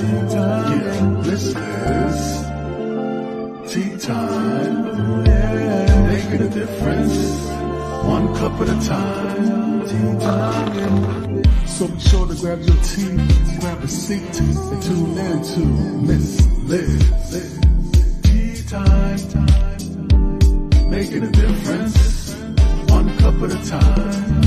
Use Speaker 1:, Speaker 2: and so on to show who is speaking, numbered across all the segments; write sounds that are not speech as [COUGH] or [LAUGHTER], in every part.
Speaker 1: Yeah, this is tea time. Making a difference, one cup at a time. Tea time. So be sure to grab your tea, grab a seat, and tune Miss Liz. Tea time. Making a difference, one cup at a time.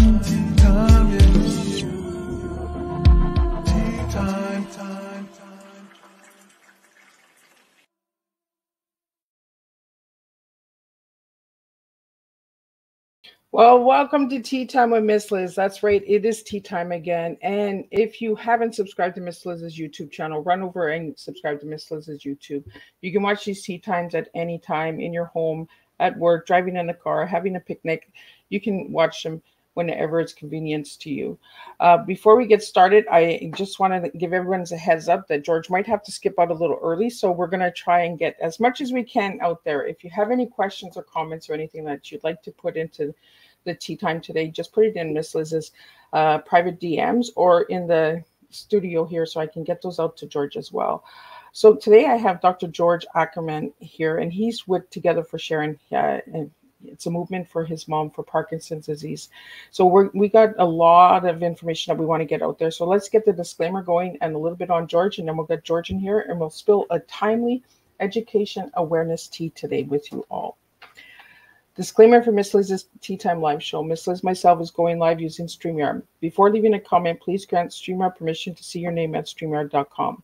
Speaker 2: Well, welcome to Tea Time with Miss Liz. That's right, it is tea time again. And if you haven't subscribed to Miss Liz's YouTube channel, run over and subscribe to Miss Liz's YouTube. You can watch these tea times at any time in your home, at work, driving in the car, having a picnic. You can watch them whenever it's convenient to you. Uh, before we get started, I just want to give everyone a heads up that George might have to skip out a little early. So we're going to try and get as much as we can out there. If you have any questions or comments or anything that you'd like to put into the tea time today, just put it in Miss Liz's uh, private DMs or in the studio here so I can get those out to George as well. So today I have Dr. George Ackerman here, and he's with Together for Sharon. Uh, it's a movement for his mom for Parkinson's disease. So we're, we got a lot of information that we want to get out there. So let's get the disclaimer going and a little bit on George, and then we'll get George in here and we'll spill a timely education awareness tea today with you all. Disclaimer for Miss Liz's Tea Time Live Show. Miss Liz myself is going live using StreamYard. Before leaving a comment, please grant StreamYard permission to see your name at StreamYard.com.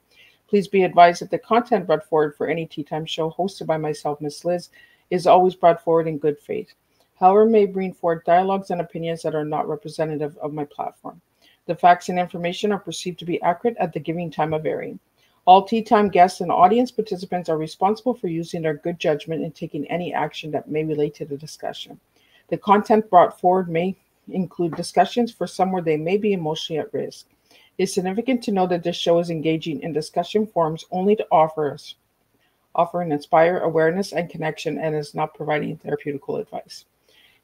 Speaker 2: Please be advised that the content brought forward for any Tea Time show hosted by myself, Miss Liz, is always brought forward in good faith. However, may bring forward dialogues and opinions that are not representative of my platform. The facts and information are perceived to be accurate at the giving time of airing. All tea time guests and audience participants are responsible for using their good judgment in taking any action that may relate to the discussion. The content brought forward may include discussions for some where they may be emotionally at risk. It's significant to know that this show is engaging in discussion forums only to offer us, offer and inspire awareness and connection, and is not providing therapeutical advice.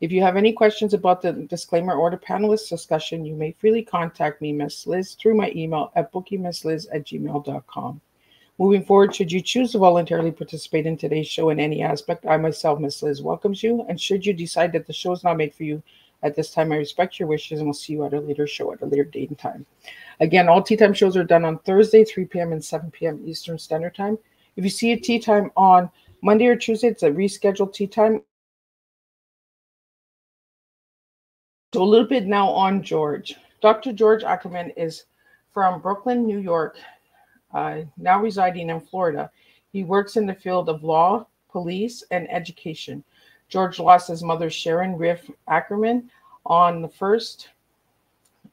Speaker 2: If you have any questions about the disclaimer or the panelist discussion, you may freely contact me, Miss Liz, through my email at bookymissliz at gmail.com. Moving forward, should you choose to voluntarily participate in today's show in any aspect, I myself, Miss Liz, welcomes you. And should you decide that the show is not made for you at this time, I respect your wishes and we'll see you at a later show at a later date and time. Again, all tea time shows are done on Thursday, 3 p.m. and 7 p.m. Eastern Standard Time. If you see a tea time on Monday or Tuesday, it's a rescheduled tea time. A little bit now on George. Dr. George Ackerman is from Brooklyn, New York, uh, now residing in Florida. He works in the field of law, police, and education. George lost his mother, Sharon Riff Ackerman, on the first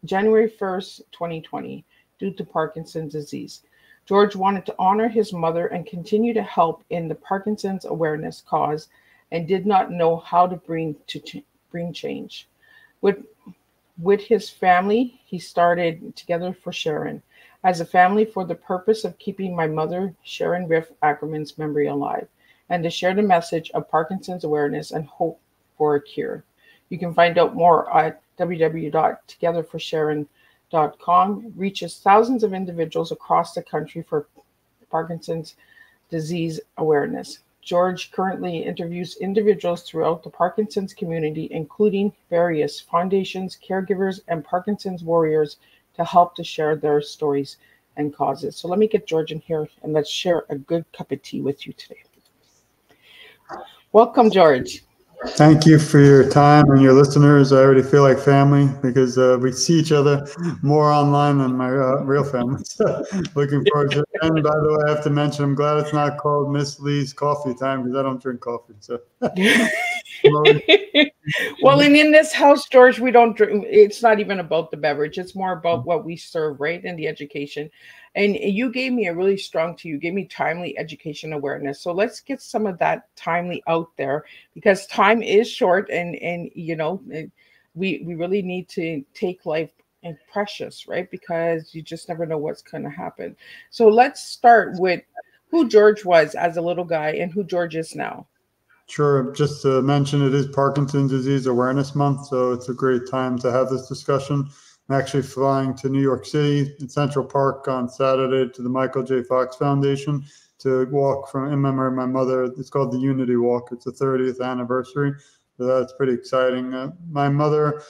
Speaker 2: January 1st, 2020, due to Parkinson's disease. George wanted to honor his mother and continue to help in the Parkinson's awareness cause and did not know how to bring to ch- bring change. With with his family, he started Together for Sharon as a family for the purpose of keeping my mother, Sharon Riff Ackerman's memory alive, and to share the message of Parkinson's awareness and hope for a cure. You can find out more at www.togetherforsharon.com. Reaches thousands of individuals across the country for Parkinson's disease awareness. George currently interviews individuals throughout the Parkinson's community, including various foundations, caregivers, and Parkinson's warriors, to help to share their stories and causes. So let me get George in here and let's share a good cup of tea with you today. Welcome, George.
Speaker 3: Thank you for your time and your listeners. I already feel like family because uh, we see each other more online than my uh, real family. [LAUGHS] So looking forward to. And by the way, I have to mention, I'm glad it's not called Miss Lee's coffee time because I don't drink coffee. So. [LAUGHS]
Speaker 2: well, and in this house, George, we don't drink. It's not even about the beverage. It's more about what we serve, right? And the education. And you gave me a really strong to you gave me timely education awareness. So let's get some of that timely out there because time is short, and and you know, eh, we we really need to take life and precious, right? Because you just never know what's going to happen. So let's start with who George was as a little guy and who George is now.
Speaker 3: Sure. Just to mention, it is Parkinson's Disease Awareness Month, so it's a great time to have this discussion. I'm actually flying to New York City in Central Park on Saturday to the Michael J. Fox Foundation to walk from in memory of my mother. It's called the Unity Walk. It's the 30th anniversary. So that's pretty exciting. Uh, my mother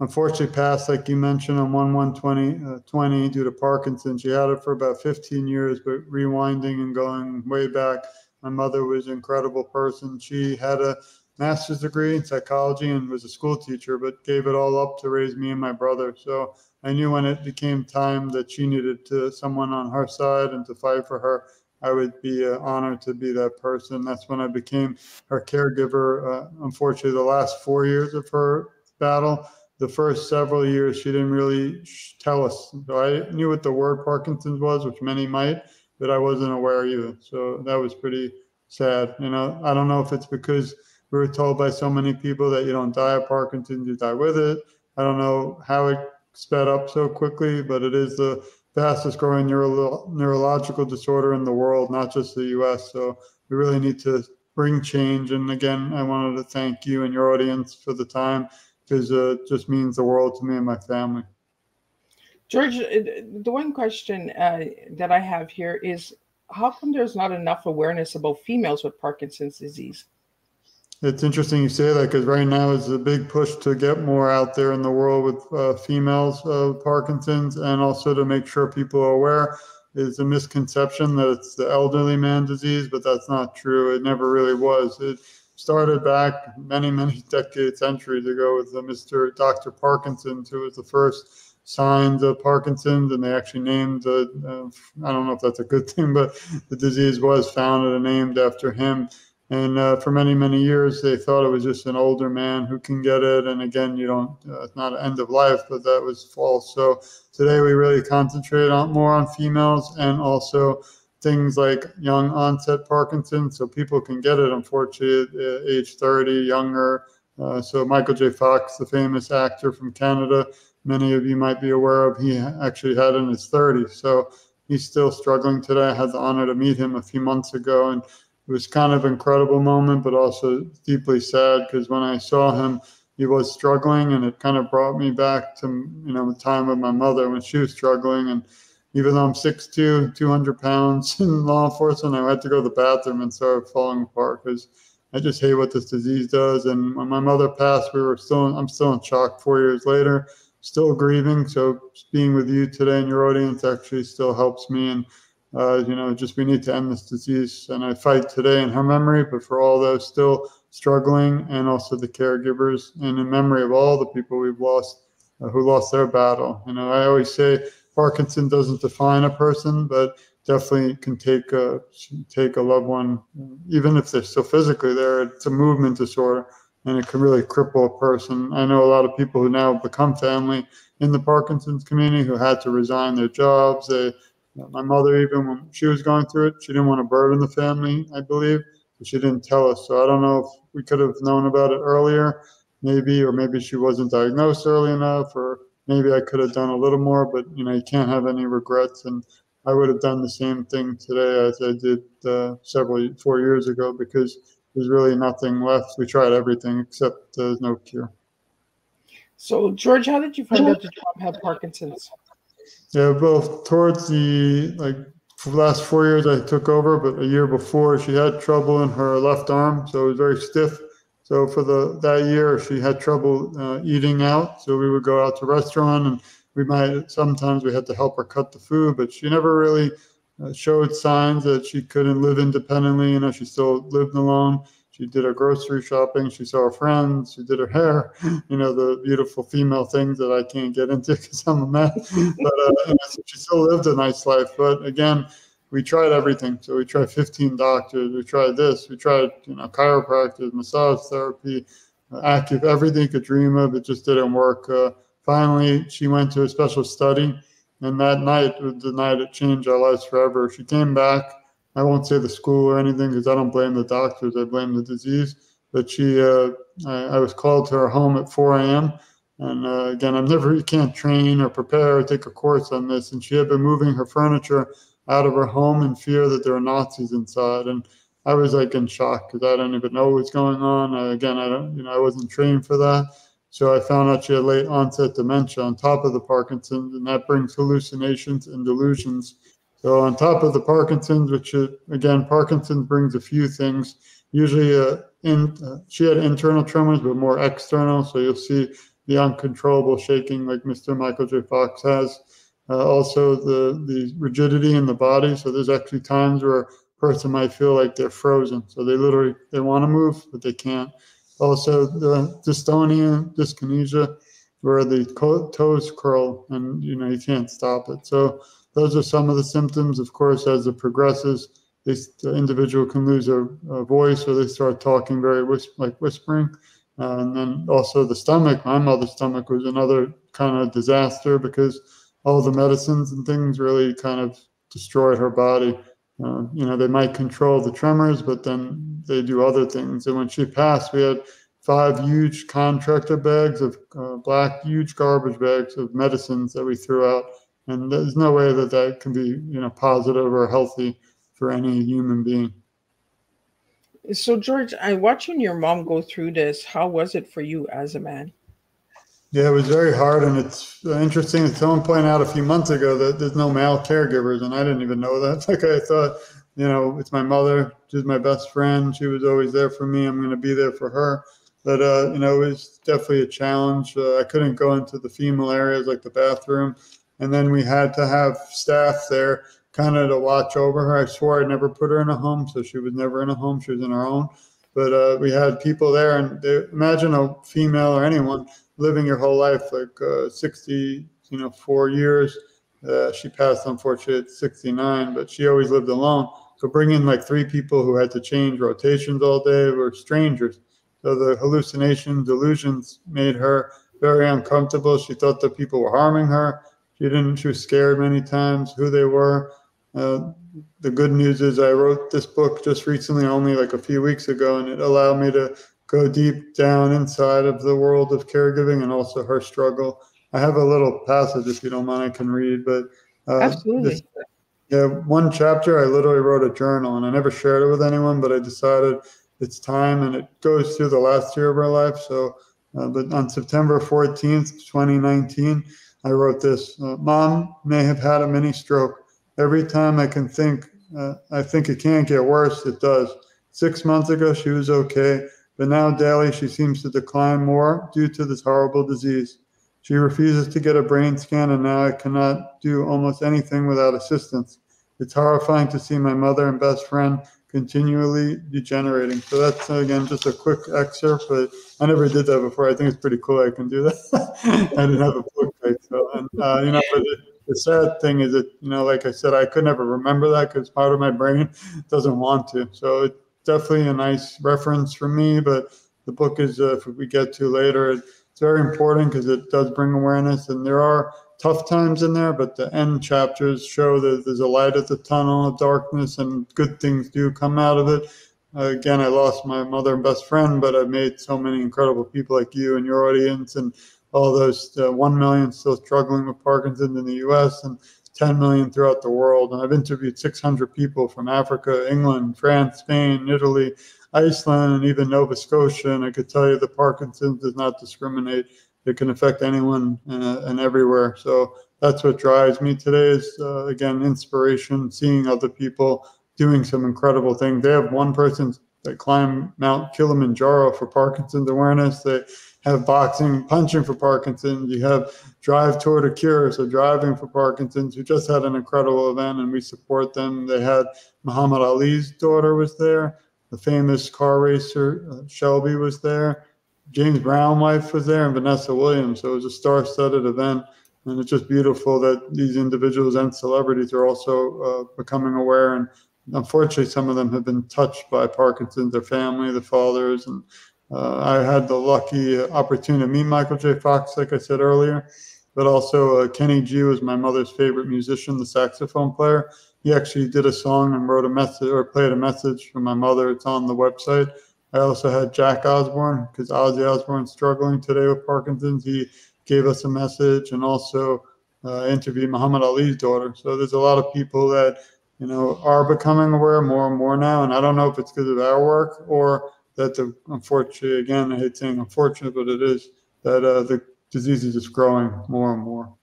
Speaker 3: unfortunately passed, like you mentioned, on 1 1 20, uh, 20 due to Parkinson's. She had it for about 15 years, but rewinding and going way back, my mother was an incredible person. She had a master's degree in psychology and was a school teacher, but gave it all up to raise me and my brother. So I knew when it became time that she needed to someone on her side and to fight for her, I would be uh, honored to be that person. That's when I became her caregiver. Uh, unfortunately, the last four years of her battle, the first several years, she didn't really tell us. So I knew what the word Parkinson's was, which many might, but I wasn't aware either. So that was pretty sad. You know, I don't know if it's because we were told by so many people that you don't die of Parkinson's, you die with it. I don't know how it sped up so quickly, but it is the fastest growing neuro- neurological disorder in the world, not just the US. So we really need to bring change. And again, I wanted to thank you and your audience for the time because uh, it just means the world to me and my family.
Speaker 2: George, uh, the one question uh, that I have here is how come there's not enough awareness about females with Parkinson's disease?
Speaker 3: It's interesting you say that because right now is a big push to get more out there in the world with uh, females of Parkinson's and also to make sure people are aware. Is a misconception that it's the elderly man disease, but that's not true. It never really was. It started back many, many [LAUGHS] decades, centuries ago with Mr. Dr. Parkinson's, who was the first signs of Parkinson's, and they actually named the, uh, I don't know if that's a good [LAUGHS] thing, but the disease was founded and named after him. And uh, for many, many years, they thought it was just an older man who can get it. And again, you don't, uh, it's not end of life, but that was false. So today we really concentrate on more on females and also things like young onset Parkinson's. So people can get it, unfortunately, at age 30, younger. Uh, so Michael J. Fox, the famous actor from Canada, many of you might be aware of, he actually had in his 30s. So he's still struggling today. I had the honor to meet him a few months ago. And it was kind of incredible moment, but also deeply sad because when I saw him, he was struggling, and it kind of brought me back to you know the time of my mother when she was struggling. And even though I'm 6'2", 200 pounds [LAUGHS] in law enforcement, I had to go to the bathroom and started falling apart because I just hate what this disease does. And when my mother passed, we were still in, I'm still in shock four years later, still grieving. So being with you today and your audience actually still helps me and uh, you know, just we need to end this disease. And I fight today in her memory, but for all those still struggling and also the caregivers and in memory of all the people we've lost uh, who lost their battle. You know, I always say Parkinson doesn't define a person, but definitely can take a take a loved one, even if they're still physically there. It's a movement disorder, and it can really cripple a person. I know a lot of people who now become family in the Parkinson's community who had to resign their jobs. They my mother, even when she was going through it, she didn't want to burden the family, I believe, but she didn't tell us. So I don't know if we could have known about it earlier, maybe, or maybe she wasn't diagnosed early enough, or maybe I could have done a little more. But you know, you can't have any regrets, and I would have done the same thing today as I did uh, several four years ago because there's really nothing left. We tried everything except there's no cure.
Speaker 2: So, George, how did you find out that Tom had Parkinson's?
Speaker 3: Yeah, both towards the like for the last four years I took over, but a year before she had trouble in her left arm, so it was very stiff. So for the that year she had trouble uh, eating out, so we would go out to restaurant and we might sometimes we had to help her cut the food, but she never really uh, showed signs that she couldn't live independently. You know, she still lived alone. She did her grocery shopping. She saw her friends. She did her hair. [LAUGHS] You know, the beautiful female things that I can't get into [LAUGHS] because I'm a man. But uh, she still lived a nice life. But again, we tried everything. So we tried 15 doctors. We tried this. We tried, you know, chiropractors, massage therapy, active, everything you could dream of. It just didn't work. Uh, finally, she went to a special study. And that night was the night it changed our lives forever. She came back I won't say the school or anything because I don't blame the doctors. I blame the disease. But she, uh, I, I, was called to her home at 4 a.m. And uh, again, I'm never, you can't train or prepare or take a course on this. And she had been moving her furniture out of her home in fear that there are Nazis inside. And I was like in shock because I don't even know what's going on. I, again, I don't, you know, I wasn't trained for that. So I found out she had late onset dementia on top of the Parkinson's, and that brings hallucinations and delusions. So on top of the Parkinson's, which is, again, Parkinson's brings a few things. Usually, uh, in uh, she had internal tremors, but more external. So you'll see the uncontrollable shaking, like Mr. Michael J. Fox has. Uh, also, the the rigidity in the body. So there's actually times where a person might feel like they're frozen. So they literally they want to move, but they can't also the dystonia, dyskinesia, where the toes curl and you know you can't stop it. So those are some of the symptoms. Of course, as it progresses, this the individual can lose a, a voice or they start talking very like whispering. Uh, and then also the stomach. My mother's stomach was another kind of disaster because all the medicines and things really kind of destroyed her body. Uh, you know, they might control the tremors, but then they do other things. And when she passed, we had five huge contractor bags of uh, black, huge garbage bags of medicines that we threw out. And there's no way that that can be, you know, positive or healthy for any human being.
Speaker 2: So, George, I watching your mom go through this. How was it for you as a man?
Speaker 3: Yeah, it was very hard, and it's interesting. Someone pointed out a few months ago that there's no male caregivers, and I didn't even know that. [LAUGHS] Like I thought, you know, it's my mother. She's my best friend. She was always there for me. I'm going to be there for her. But uh, you know, it was definitely a challenge. Uh, I couldn't go into the female areas like the bathroom, and then we had to have staff there, kind of to watch over her. I swore I'd never put her in a home, so she was never in a home. She was in her own. But uh, we had people there, and they, imagine a female or anyone living your whole life, like uh, 60, you know, four years. Uh, she passed, unfortunately, at 69, but she always lived alone. So bringing like three people who had to change rotations all day were strangers. So the hallucinations, delusions made her very uncomfortable. She thought that people were harming her. She didn't. She was scared many times who they were. Uh, the good news is I wrote this book just recently, only like a few weeks ago, and it allowed me to go deep down inside of the world of caregiving and also her struggle. I have a little passage, if you don't mind, I can read. But
Speaker 2: uh, absolutely, this,
Speaker 3: yeah, one chapter I literally wrote a journal, and I never shared it with anyone, but I decided it's time, and it goes through the last year of our life. So, uh, but on September 14th, 2019, I wrote this: uh, "Mom may have had a mini stroke. Every time I can think, uh, I think it can't get worse. It does. Six months ago, she was okay." But now daily she seems to decline more due to this horrible disease. She refuses to get a brain scan, and now I cannot do almost anything without assistance. It's horrifying to see my mother and best friend continually degenerating. So that's again just a quick excerpt, but I never did that before. I think it's pretty cool I can do that. [LAUGHS] I didn't have a book right, so and uh, you know, but the, the sad thing is that you know, like I said, I could never remember that because part of my brain [LAUGHS] doesn't want to. So it, definitely a nice reference for me. But the book is, uh, if we get to later, it's very important because it does bring awareness. And there are tough times in there, but the end chapters show that there's a light at the tunnel of darkness and good things do come out of it. Uh, again, I lost my mother and best friend, but I've made so many incredible people like you and your audience and all those uh, 1 million still struggling with Parkinson's in the US and 10 million throughout the world. And I've interviewed 600 people from Africa, England, France, Spain, Italy, Iceland, and even Nova Scotia. And I could tell you the Parkinson's does not discriminate. It can affect anyone uh, and everywhere. So that's what drives me today is, uh, again, inspiration, seeing other people doing some incredible things. They have one person that climbed Mount Kilimanjaro for Parkinson's awareness. They have boxing, punching for Parkinson's. You have Drive Toward a Cure, so driving for Parkinson's, who just had an incredible event, and we support them. They had Muhammad Ali's daughter was there. The famous car racer uh, Shelby was there. James Brown wife was there, and Vanessa Williams. So it was a star-studded event, and it's just beautiful that these individuals and celebrities are also uh, becoming aware. And unfortunately, some of them have been touched by Parkinson's, their family, the fathers, and uh, I had the lucky opportunity to meet Michael J. Fox, like I said earlier, but also uh, Kenny G was my mother's favorite musician, the saxophone player. He actually did a song and wrote a message or played a message for my mother. It's on the website. I also had Jack Osbourne because Ozzy Osbourne's struggling today with Parkinson's. He gave us a message and also uh, interviewed Muhammad Ali's daughter. So there's a lot of people that you know are becoming aware more and more now. And I don't know if it's because of our work or that the unfortunately again I hate saying unfortunate, but it is that uh, the disease is just growing more and more.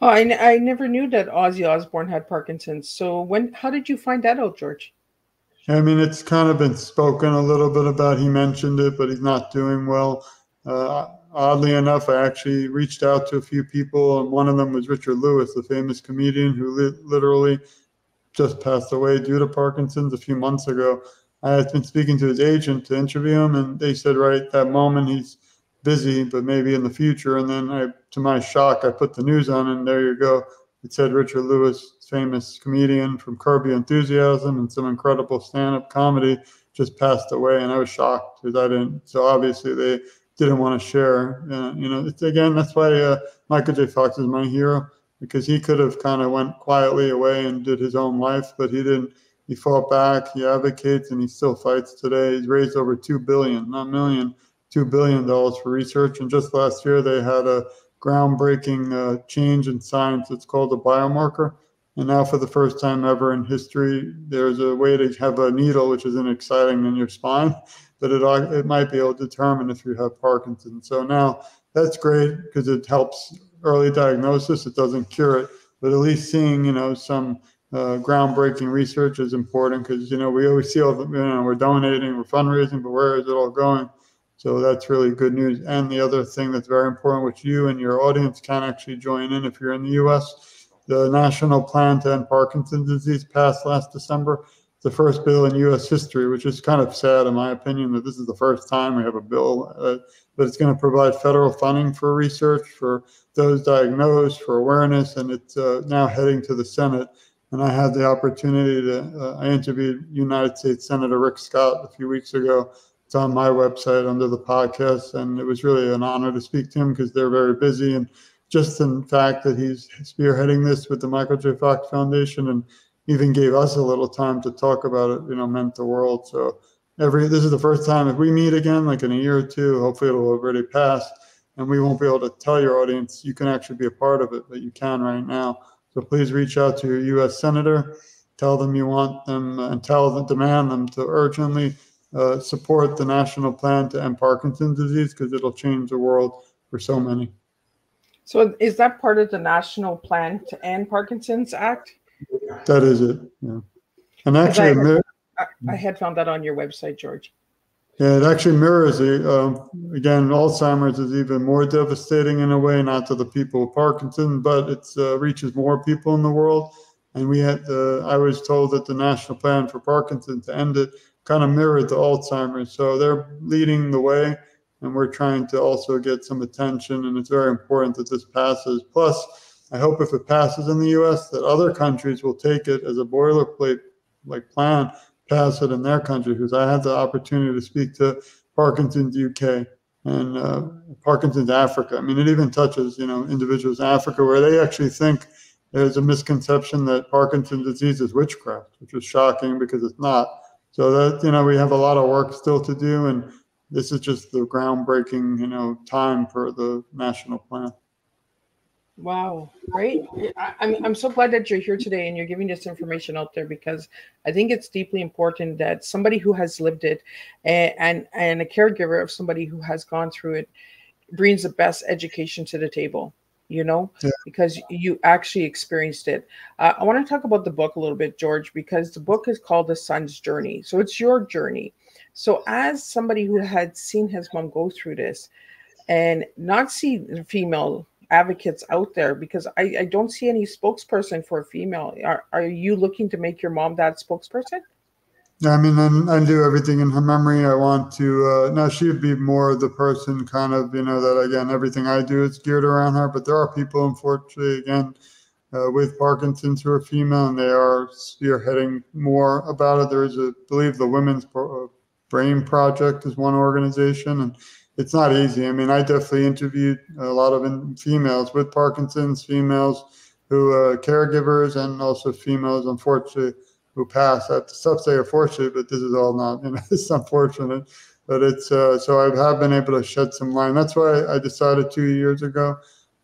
Speaker 2: Oh, I, n- I never knew that Ozzy Osbourne had Parkinson's. So when how did you find that out, George?
Speaker 3: I mean, it's kind of been spoken a little bit about. He mentioned it, but he's not doing well. Uh, oddly enough, I actually reached out to a few people, and one of them was Richard Lewis, the famous comedian who li- literally just passed away due to Parkinson's a few months ago. I had been speaking to his agent to interview him, and they said right that moment he's busy, but maybe in the future. And then I, to my shock, I put the news on, and there you go. It said Richard Lewis, famous comedian from Curb Enthusiasm and some incredible stand-up comedy, just passed away, and I was shocked because I didn't. So obviously they didn't want to share. Uh, you know, it's, again, that's why uh, Michael J. Fox is my hero because he could have kind of went quietly away and did his own life, but he didn't. He fought back. He advocates, and he still fights today. He's raised over two billion, not million, two billion dollars for research. And just last year, they had a groundbreaking uh, change in science. It's called a biomarker. And now, for the first time ever in history, there's a way to have a needle, which isn't exciting in your spine, [LAUGHS] but it it might be able to determine if you have Parkinson's. So now that's great because it helps early diagnosis. It doesn't cure it, but at least seeing you know some uh, groundbreaking research is important because you know we always see all the, you know we're donating, we're fundraising, but where is it all going? So that's really good news. And the other thing that's very important, which you and your audience can actually join in if you're in the U.S., the National Plan to End Parkinson's Disease passed last December. The first bill in U.S. history, which is kind of sad in my opinion that this is the first time we have a bill, uh, but it's going to provide federal funding for research for those diagnosed, for awareness, and it's uh, now heading to the Senate. And I had the opportunity to, uh, I interviewed United States Senator Rick Scott a few weeks ago it's on my website under the podcast, and it was really an honor to speak to him because they're very busy. And just in fact that he's spearheading this with the Michael J. Fox Foundation and even gave us a little time to talk about it, you know, meant the world. So every this is the first time if we meet again, like in a year or two, hopefully it'll already pass, and we won't be able to tell your audience you can actually be a part of it, but you can right now. So please reach out to your U.S. senator, tell them you want them, and tell them, demand them to urgently uh, support the national plan to end Parkinson's disease because it'll change the world for so many.
Speaker 2: So, is that part of the national plan to end Parkinson's Act?
Speaker 3: That is it. Yeah. And actually,
Speaker 2: I, I, had found that on your website, George.
Speaker 3: Yeah, it actually mirrors it. Um, again, Alzheimer's is even more devastating in a way, not to the people with Parkinson, but it uh, reaches more people in the world. And we had, uh, I was told that the national plan for Parkinson to end it kind of mirrored the Alzheimer's. So they're leading the way, and we're trying to also get some attention. And it's very important that this passes. Plus, I hope if it passes in the U.S., that other countries will take it as a boilerplate like plan, pass it in their country. Because I had the opportunity to speak to Parkinson's UK and uh, Parkinson's Africa. I mean, it even touches you know individuals in Africa where they actually think there's a misconception that Parkinson's disease is witchcraft, which is shocking because it's not. So that you know we have a lot of work still to do, and this is just the groundbreaking you know time for the national plan.
Speaker 2: Wow, great! I, I'm I'm so glad that you're here today and you're giving this information out there because I think it's deeply important that somebody who has lived it and and, and a caregiver of somebody who has gone through it brings the best education to the table you know, yeah. because you actually experienced it. Uh, I want to talk about the book a little bit, George, because the book is called The Son's Journey. So it's your journey. So, as somebody who had seen his mom go through this and not see the female advocates out there, because I, I don't see any spokesperson for a female, are, are you looking to make your mom that spokesperson?
Speaker 3: Yeah, I mean, I, do everything in her memory. I want to. Uh, now she would be more the person, kind of, you know, that again, everything I do is geared around her. But there are people, unfortunately, again, uh, with Parkinson's who are female, and they are spearheading more about it. There is, a, I believe, the Women's uh, Brain Project is one organization, and it's not easy. I mean, I definitely interviewed a lot of females with Parkinson's, females who uh, caregivers, and also females, unfortunately who pass. That stuff they are fortunate, but this is all not. [LAUGHS] You know, it's unfortunate, but it's uh, so I have been able to shed some light. That's why I decided two years ago.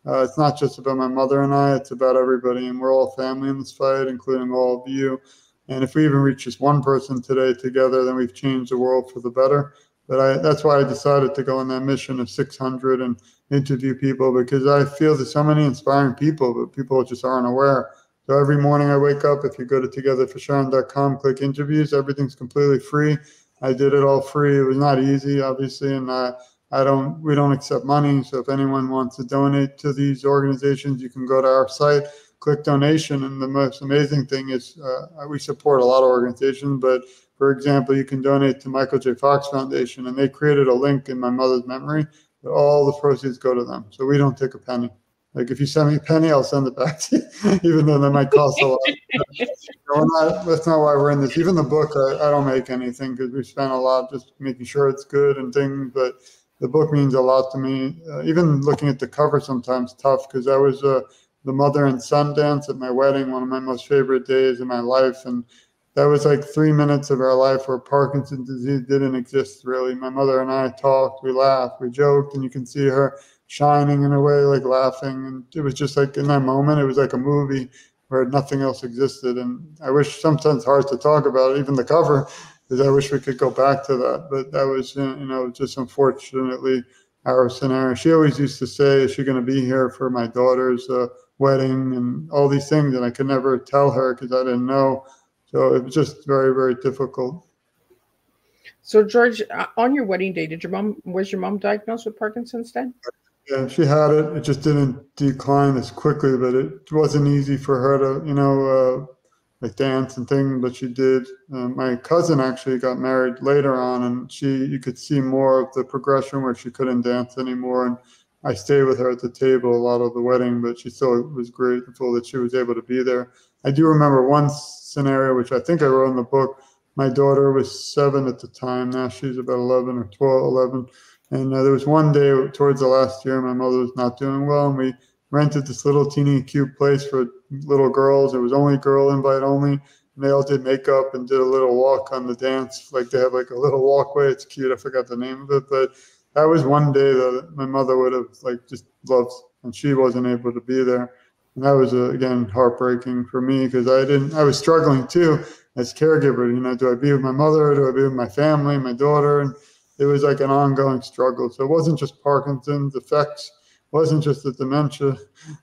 Speaker 3: Uh, it's not just about my mother and I; it's about everybody, and we're all family in this fight, including all of you. And if we even reach just one person today together, then we've changed the world for the better. But I, that's why I decided to go on that mission of 600 and interview people because I feel there's so many inspiring people, but people just aren't aware. So every morning I wake up, if you go to togetherforsharon.com, click interviews, everything's completely free. I did it all free. It was not easy, obviously, and uh, I don't. We don't accept money. So if anyone wants to donate to these organizations, you can go to our site, click donation, and the most amazing thing is uh, we support a lot of organizations. But for example, you can donate to Michael J. Fox Foundation, and they created a link in my mother's memory. that all the proceeds go to them, so we don't take a penny. Like if you send me a penny, I'll send it back to you, [LAUGHS] even though that might cost a lot. not, that's not why we're in this. Even the book, I, I don't make anything because we spent a lot just making sure it's good and things. But the book means a lot to me. Uh, even looking at the cover sometimes tough because I was uh, the mother and son dance at my wedding, one of my most favorite days in my life, and that was like three minutes of our life where Parkinson's disease didn't exist really. My mother and I talked, we laughed, we joked, and you can see her shining in a way, like laughing. And it was just like in that moment, it was like a movie where nothing else existed. And I wish sometimes hard to talk about, it, even the cover, because I wish we could go back to that. But that was, you know, just unfortunately our scenario. She always used to say, Is she going to be here for my daughter's uh, wedding and all these things? And I could never tell her because I didn't know. So it was just very, very difficult.
Speaker 2: So George, uh, on your wedding day, did your mom was your mom diagnosed with Parkinson's then?
Speaker 3: Yeah, she had it. It just didn't decline as quickly, but it wasn't easy for her to, you know, uh, like dance and things. But she did. Uh, my cousin actually got married later on, and she, you could see more of the progression where she couldn't dance anymore. And I stayed with her at the table a lot of the wedding, but she still was grateful that she was able to be there. I do remember one scenario, which I think I wrote in the book. My daughter was seven at the time. Now she's about 11 or 12, 11 and uh, there was one day towards the last year, my mother was not doing well, and we rented this little teeny cute place for little girls. It was only girl invite only. And they all did makeup and did a little walk on the dance. Like they have like a little walkway. It's cute. I forgot the name of it, but that was one day that my mother would have like just loved, and she wasn't able to be there. And that was uh, again heartbreaking for me because I didn't. I was struggling too as caregiver. You know, do I be with my mother? Do I be with my family, my daughter? And it was like an ongoing struggle. So it wasn't just Parkinson's effects, wasn't just the dementia,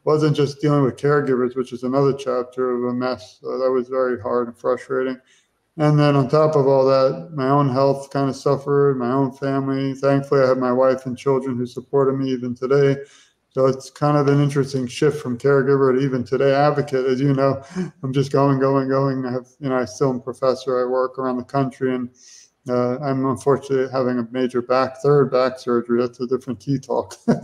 Speaker 3: wasn't just dealing with caregivers, which is another chapter of a mess. So that was very hard and frustrating. And then on top of all that, my own health kind of suffered, my own family. Thankfully, I have my wife and children who supported me even today. So it's kind of an interesting shift from caregiver to even today advocate. As you know, I'm just going, going, going. I have, you know, I still am professor. I work around the country and uh, I'm unfortunately having a major back, third back surgery. That's a different tea talk. [LAUGHS] uh,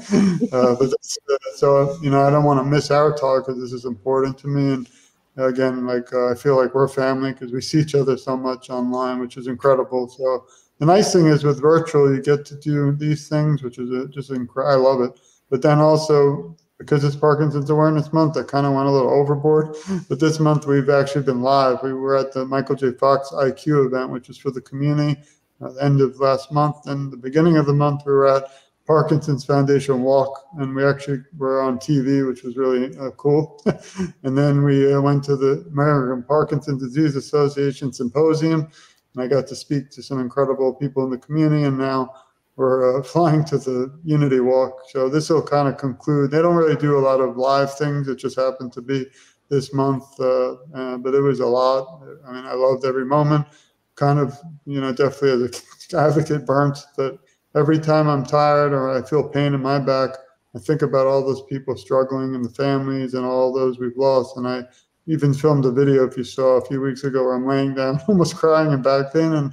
Speaker 3: but uh, so, you know, I don't want to miss our talk because this is important to me. And again, like uh, I feel like we're family because we see each other so much online, which is incredible. So the nice thing is with virtual, you get to do these things, which is just incredible. I love it. But then also because it's Parkinson's Awareness Month, I kind of went a little overboard. But this month we've actually been live. We were at the Michael J. Fox IQ event, which was for the community, uh, the end of last month. And the beginning of the month we were at Parkinson's Foundation Walk, and we actually were on TV, which was really uh, cool. [LAUGHS] and then we uh, went to the American Parkinson's Disease Association Symposium, and I got to speak to some incredible people in the community. And now we're uh, flying to the Unity Walk. So this will kind of conclude. They don't really do a lot of live things. It just happened to be this month, uh, uh, but it was a lot. I mean, I loved every moment. Kind of, you know, definitely as an [LAUGHS] advocate, burnt that every time I'm tired or I feel pain in my back, I think about all those people struggling and the families and all those we've lost. And I even filmed a video, if you saw a few weeks ago, where I'm laying down, [LAUGHS] almost crying in back pain, and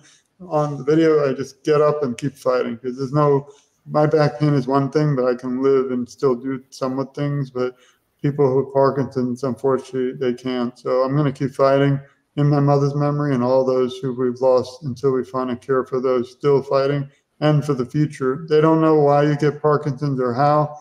Speaker 3: on the video, I just get up and keep fighting because there's no, my back pain is one thing, but I can live and still do somewhat things. But people who have Parkinson's, unfortunately, they can't. So I'm going to keep fighting in my mother's memory and all those who we've lost until we find a cure for those still fighting and for the future. They don't know why you get Parkinson's or how.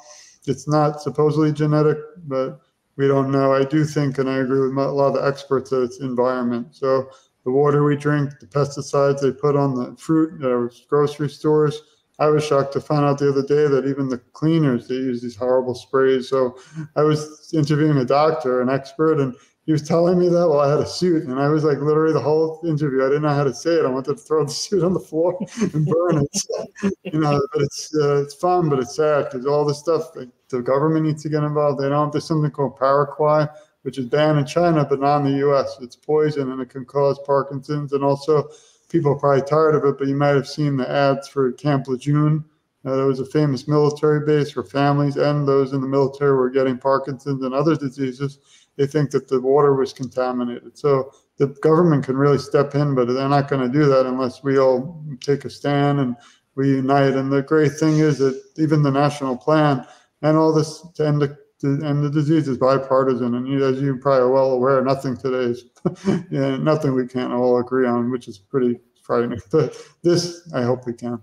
Speaker 3: It's not supposedly genetic, but we don't know. I do think, and I agree with a lot of the experts, that it's environment. So the water we drink, the pesticides they put on the fruit at our grocery stores. I was shocked to find out the other day that even the cleaners they use these horrible sprays. So I was interviewing a doctor, an expert, and he was telling me that while I had a suit, and I was like literally the whole interview. I didn't know how to say it. I wanted to throw the [LAUGHS] suit on the floor and burn it. [LAUGHS] You know, but it's uh, it's fun, but it's sad because all the stuff like, the government needs to get involved. They don't. There's something called paraquat, which is banned in China, but not in the U.S. It's poison and it can cause Parkinson's, and also people are probably tired of it. But you might have seen the ads for Camp Lejeune. Uh, there was a famous military base where families and those in the military were getting Parkinson's and other diseases they think that the water was contaminated. So the government can really step in, but they're not going to do that unless we all take a stand and we unite. And the great thing is that even the national plan and all this to end the, end the disease is bipartisan. And as you probably are well aware, nothing today is [LAUGHS] yeah, nothing we can't all agree on, which is pretty frightening. But this, I hope we can.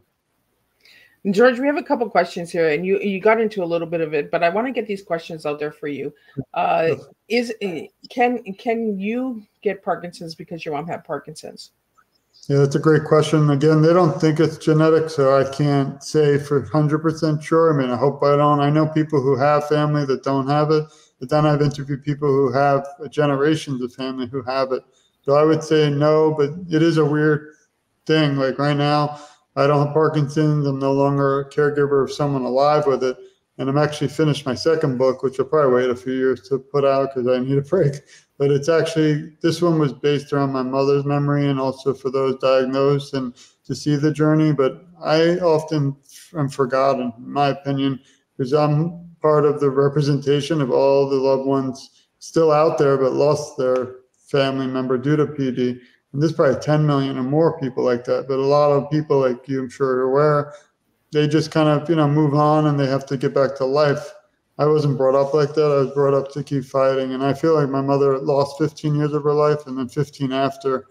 Speaker 2: George, we have a couple questions here, and you you got into a little bit of it, but I want to get these questions out there for you. Uh, is can can you get Parkinson's because your mom had Parkinson's?
Speaker 3: Yeah, that's a great question. Again, they don't think it's genetic, so I can't say for hundred percent sure. I mean, I hope I don't. I know people who have family that don't have it, but then I've interviewed people who have generations of family who have it. So I would say no, but it is a weird thing. Like right now I don't have Parkinson's. I'm no longer a caregiver of someone alive with it. And I'm actually finished my second book, which I'll probably wait a few years to put out because I need a break. But it's actually, this one was based around my mother's memory and also for those diagnosed and to see the journey. But I often am forgotten, in my opinion, because I'm part of the representation of all the loved ones still out there but lost their family member due to PD. And there's probably 10 million or more people like that. But a lot of people, like you, I'm sure are aware, they just kind of, you know, move on and they have to get back to life. I wasn't brought up like that. I was brought up to keep fighting. And I feel like my mother lost 15 years of her life and then 15 after.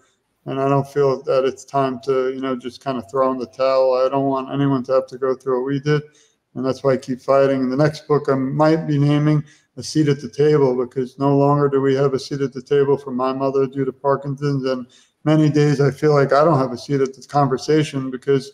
Speaker 3: And I don't feel that it's time to, you know, just kind of throw in the towel. I don't want anyone to have to go through what we did. And that's why I keep fighting. In the next book, I might be naming a seat at the table because no longer do we have a seat at the table for my mother due to Parkinson's. And many days I feel like I don't have a seat at the conversation because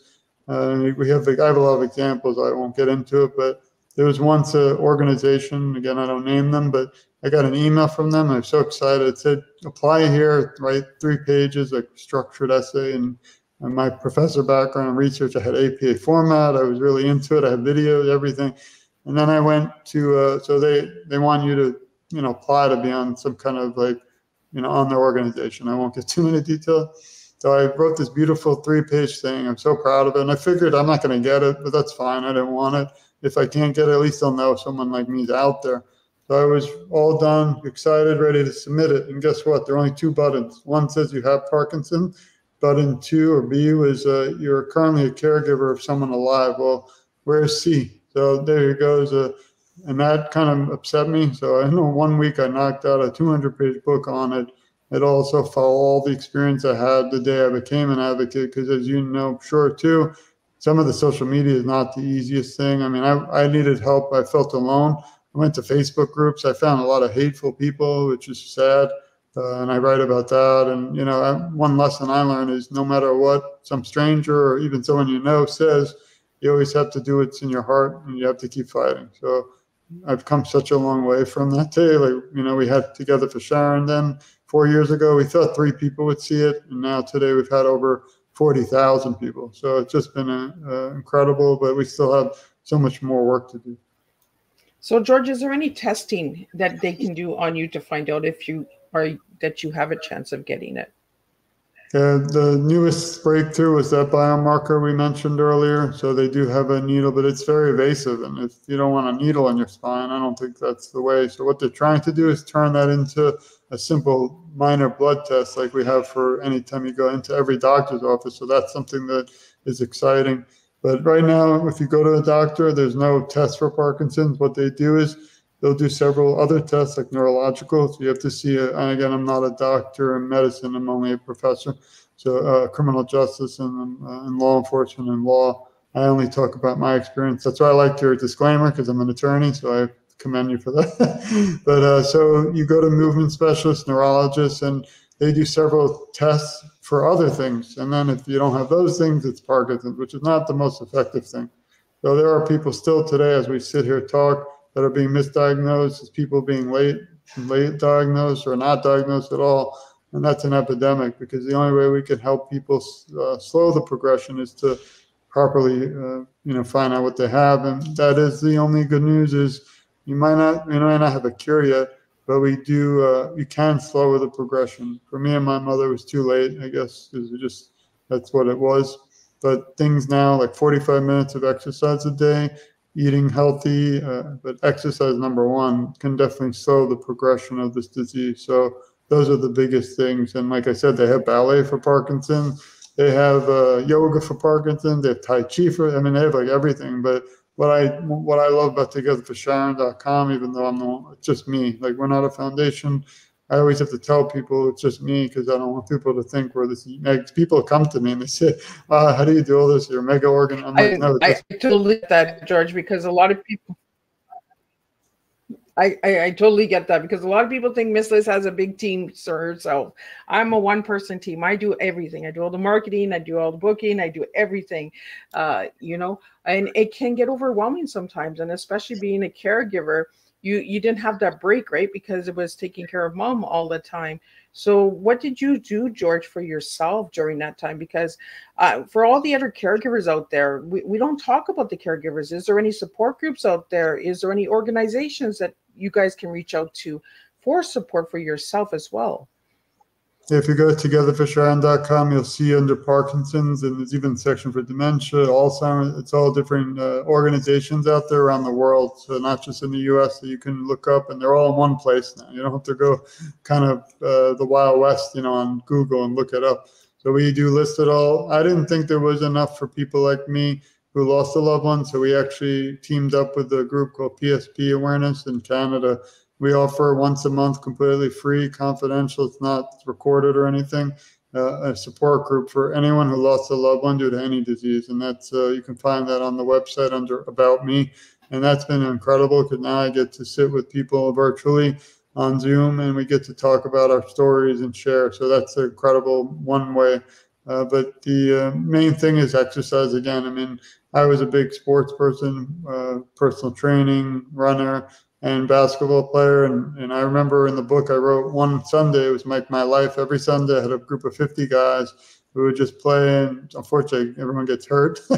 Speaker 3: uh, we have, I have a lot of examples. I won't get into it, but there was once an organization, again, I don't name them, but I got an email from them. I'm so excited. It said, apply here, write three pages, like structured essay. And, and my professor background research, I had APA format. I was really into it. I had videos, everything. And then I went to, uh, so they, they want you to, you know, apply to be on some kind of like you know, on their organization. I won't get too many details. So I wrote this beautiful three-page thing. I'm so proud of it, and I figured I'm not going to get it, but that's fine. I didn't want it. If I can't get it, at least I'll know someone like me is out there. So I was all done, excited, ready to submit it. And guess what? There are only two buttons. One says you have Parkinson. Button two or B was uh, you're currently a caregiver of someone alive. Well, where's C? So there you go. Uh, and that kind of upset me. So I know one week I knocked out a 200 page book on it. It also followed all the experience I had the day I became an advocate, because as you know, sure too, some of the social media is not the easiest thing. I mean, I, I needed help. I felt alone. I went to Facebook groups. I found a lot of hateful people, which is sad. Uh, and I write about that. And, you know, I, one lesson I learned is no matter what some stranger or even someone you know says, you always have to do what's in your heart and you have to keep fighting. So I've come such a long way from that day. Like, you know, we had together for Sharon then four years ago, we thought three people would see it. And now today we've had over 40,000 people. So it's just been a, a incredible, but we still have so much more work to do.
Speaker 2: So George, is there any testing that they can do on you to find out if you are that you have a chance of getting it?
Speaker 3: Yeah, the newest breakthrough was that biomarker we mentioned earlier. So they do have a needle, but it's very invasive. And if you don't want a needle in your spine, I don't think that's the way. So what they're trying to do is turn that into a simple minor blood test like we have for any time you go into every doctor's office. So that's something that is exciting. But right now, if you go to a doctor, there's no test for Parkinson's. What they do is They'll do several other tests like neurological. So you have to see, a, and again, I'm not a doctor in medicine, I'm only a professor. So uh, criminal justice and, uh, and law enforcement and law. I only talk about my experience. That's why I like your disclaimer because I'm an attorney. So I commend you for that. [LAUGHS] but uh, so you go to movement specialists, neurologists, and they do several tests for other things. And then if you don't have those things, it's Parkinson's, which is not the most effective thing. So there are people still today, as we sit here talk, that are being misdiagnosed, as people being late late diagnosed or not diagnosed at all. And that's an epidemic because the only way we can help people uh, slow the progression is to properly, uh, you know, find out what they have. And that is the only good news is you might not, you might not have a cure yet, but we do, uh, you can slow the progression. For me and my mother, it was too late, I guess, it just, that's what it was. But things now, like 45 minutes of exercise a day, eating healthy, uh, but exercise number one can definitely slow the progression of this disease. So those are the biggest things. And like I said, they have ballet for Parkinson's, they have uh, yoga for Parkinson's, they have Tai Chi for. I mean, they have like everything. But what I what I love about TogetherForSharon.com, even though I'm the, it's just me. Like we're not a foundation. I always have to tell people it's just me because I don't want people to think we're this. Like, people come to me and they say, uh, "How do you do all this? You're a mega organ." I'm
Speaker 2: like, I, no, I totally get that, George, because a lot of people. I, I, totally get that because a lot of people think Miss Liz has a big team herself. I'm a one person team. I do everything. I do all the marketing. I do all the booking. I do everything. Uh, you know, and it can get overwhelming sometimes, and especially being a caregiver you you didn't have that break right because it was taking care of mom all the time so what did you do george for yourself during that time? Because uh, for all the other caregivers out there we, we don't talk about the caregivers. Is there any support groups out there? Is there any organizations that you guys can reach out to for support for yourself as well
Speaker 3: if you go to togetherforsharon.com, you'll see under Parkinson's, and there's even a section for dementia, Alzheimer's. It's all different uh, organizations out there around the world, so not just in the U.S. that you can look up, and they're all in one place now. You don't have to go kind of uh, the Wild West, you know, on Google and look it up. So we do list it all. I didn't think there was enough for people like me who lost a loved one, so we actually teamed up with a group called PSP Awareness in Canada we offer once a month, completely free, confidential. It's not recorded or anything. Uh, a support group for anyone who lost a loved one due to any disease, and that's uh, you can find that on the website under About Me, and that's been incredible because now I get to sit with people virtually on Zoom, and we get to talk about our stories and share. So that's incredible one way. Uh, but the uh, main thing is exercise again. I mean, I was a big sports person, uh, personal training, runner, and basketball player. And, and I remember in the book I wrote one Sunday, it was my life. Every Sunday I had a group of 50 guys who would just play. And unfortunately, everyone gets hurt. [LAUGHS]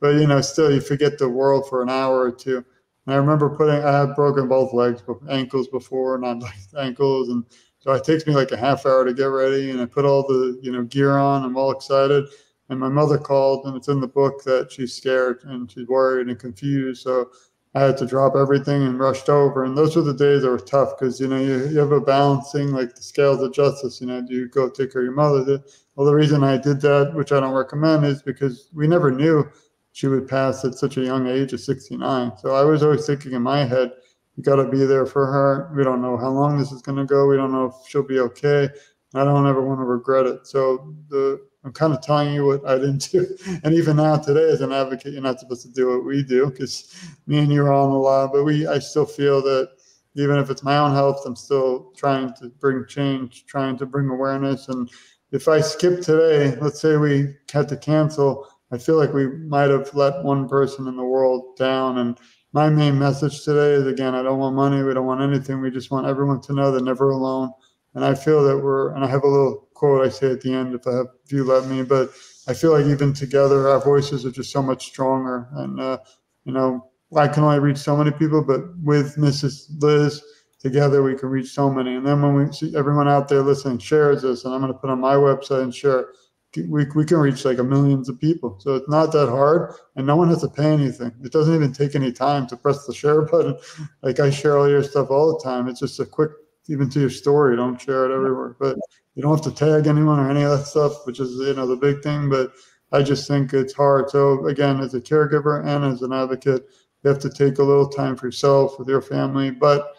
Speaker 3: but, you know, still you forget the world for an hour or two. And I remember putting, I had broken both legs, ankles before, not like [LAUGHS] ankles. And so it takes me like a half hour to get ready. And I put all the, you know, gear on. I'm all excited. And my mother called, and it's in the book that she's scared and she's worried and confused. So I had to drop everything and rushed over. And those were the days that were tough because, you know, you, you have a balancing like the scales of justice. You know, do you go take care of your mother? Well, the reason I did that, which I don't recommend, is because we never knew she would pass at such a young age of 69. So I was always thinking in my head, you got to be there for her. We don't know how long this is going to go. We don't know if she'll be okay. I don't ever want to regret it. So the I'm kind of telling you what I didn't do. And even now today as an advocate, you're not supposed to do what we do because me and you are on the line. But we I still feel that even if it's my own health, I'm still trying to bring change, trying to bring awareness. And if I skip today, let's say we had to cancel, I feel like we might have let one person in the world down. And my main message today is again, I don't want money, we don't want anything. We just want everyone to know they're never alone. And I feel that we're, and I have a little quote I say at the end if have, if you let me, but I feel like even together our voices are just so much stronger. And uh, you know, I can only reach so many people, but with Mrs. Liz together we can reach so many. And then when we see everyone out there listening shares this, and I'm going to put on my website and share. We, we can reach like a millions of people. So it's not that hard and no one has to pay anything. It doesn't even take any time to press the share [LAUGHS] button. Like I share all your stuff all the time. It's just a quick even to your story. Don't share it everywhere. But you don't have to tag anyone or any of that stuff, which is you know the big thing. But I just think it's hard. So again, as a caregiver and as an advocate, you have to take a little time for yourself with your family. But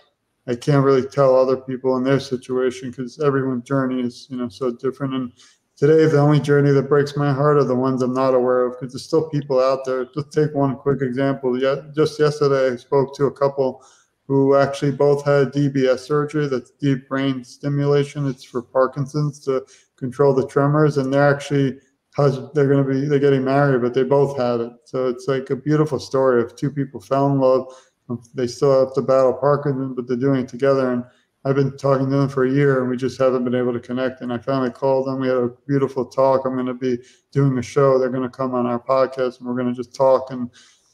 Speaker 3: I can't really tell other people in their situation because everyone's journey is you know so different. And today, the only journey that breaks my heart are the ones I'm not aware of because there's still people out there. Just take one quick example. Just yesterday I spoke to a couple who actually both had DBS surgery. That's deep brain stimulation. It's for Parkinson's to control the tremors, and they're actually they're going to be they're getting married, but they both had it. So it's like a beautiful story of two people fell in love. Um, they still have to battle Parkinson's, but they're doing it together. And I've been talking to them for a year and we just haven't been able to connect. And I finally called them. We had a beautiful talk. I'm going to be doing a show. They're going to come on our podcast and we're going to just talk. And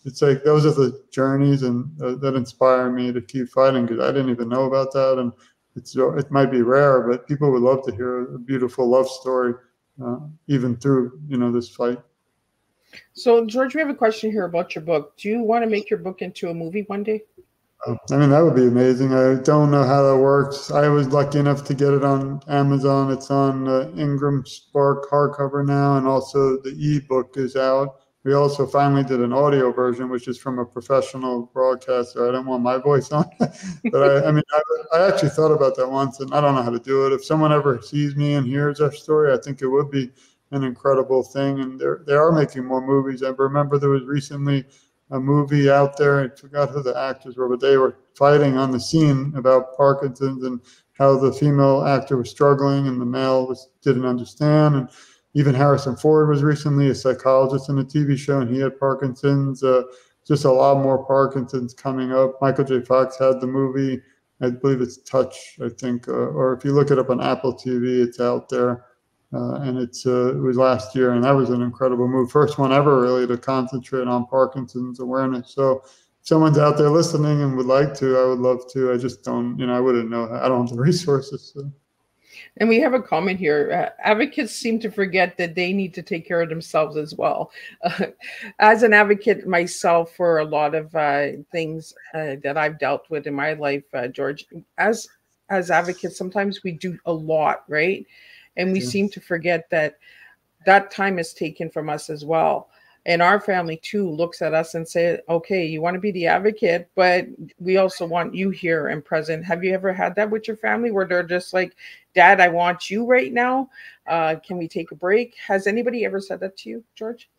Speaker 3: it's like those are the journeys and uh, that inspire me to keep fighting because I didn't even know about that. And it's it might be rare, but people would love to hear a beautiful love story, uh, even through you know this fight.
Speaker 2: So, George, we have a question here about your book. Do you want to make your book into a movie one day?
Speaker 3: I mean, that would be amazing. I don't know how that works. I was lucky enough to get it on Amazon. It's on uh, Ingram Spark hardcover now, and also the ebook is out. We also finally did an audio version, which is from a professional broadcaster. I don't want my voice on, [LAUGHS] but I, I mean, I, I, actually thought about that once, and I don't know how to do it. If someone ever sees me and hears our story, I think it would be an incredible thing. And they are making more movies. I remember there was recently a movie out there. I forgot who the actors were, but they were fighting on the scene about Parkinson's and how the female actor was struggling and the male was didn't understand. And even Harrison Ford was recently a psychologist in a TV show, and he had Parkinson's. Uh, just a lot more Parkinson's coming up. Michael J. Fox had the movie. I believe it's Touch, I think, uh, or if you look it up on Apple TV, it's out there. Uh, and it's uh, it was last year, and that was an incredible move. First one ever, really, to concentrate on Parkinson's awareness. So, if someone's out there listening and would like to, I would love to. I just don't, you know, I wouldn't know. I don't have the [LAUGHS] resources. So.
Speaker 2: And we have a comment here. Uh, advocates seem to forget that they need to take care of themselves as well. Uh, [LAUGHS] as an advocate myself for a lot of uh, things uh, that I've dealt with in my life, uh, George, as as advocates, sometimes we do a lot, right? And we seem to forget that that time is taken from us as well and our family too looks at us and say okay you want to be the advocate but we also want you here and present have you ever had that with your family where they're just like dad i want you right now uh, can we take a break has anybody ever said that to you george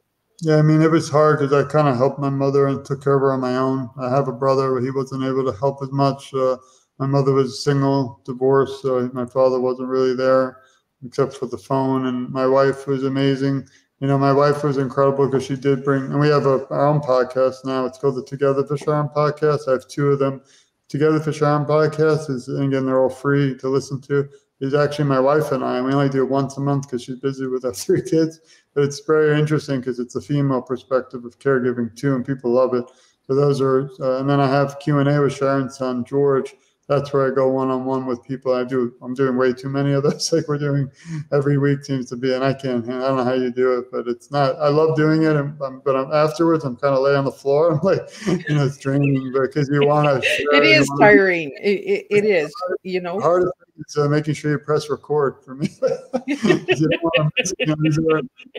Speaker 3: yeah i mean it was hard because i kind of helped my mother and took care of her on my own i have a brother but he wasn't able to help as much uh, my mother was single divorced so my father wasn't really there except for the phone and my wife was amazing you know, my wife was incredible because she did bring, and we have a, our own podcast now. It's called the Together for Sharon podcast. I have two of them. Together for Sharon podcast is, and again, they're all free to listen to. Is actually my wife and I. We only do it once a month because she's busy with our [LAUGHS] three kids. But it's very interesting because it's a female perspective of caregiving too, and people love it. So those are, uh, and then I have Q and A with Sharon's son George that's where I go one on one with people. I do. I'm doing way too many of those. [LAUGHS] Like we're doing every week seems to be, and I can't. I don't know how you do it, but it's not. I love doing it, and, um, but I'm, afterwards I'm kind of lay on the floor. [LAUGHS] I'm like, you know, it's draining because you want to. [LAUGHS]
Speaker 2: it is tiring. It, it, it is. You know.
Speaker 3: Hardest is uh, making sure you press record for me. and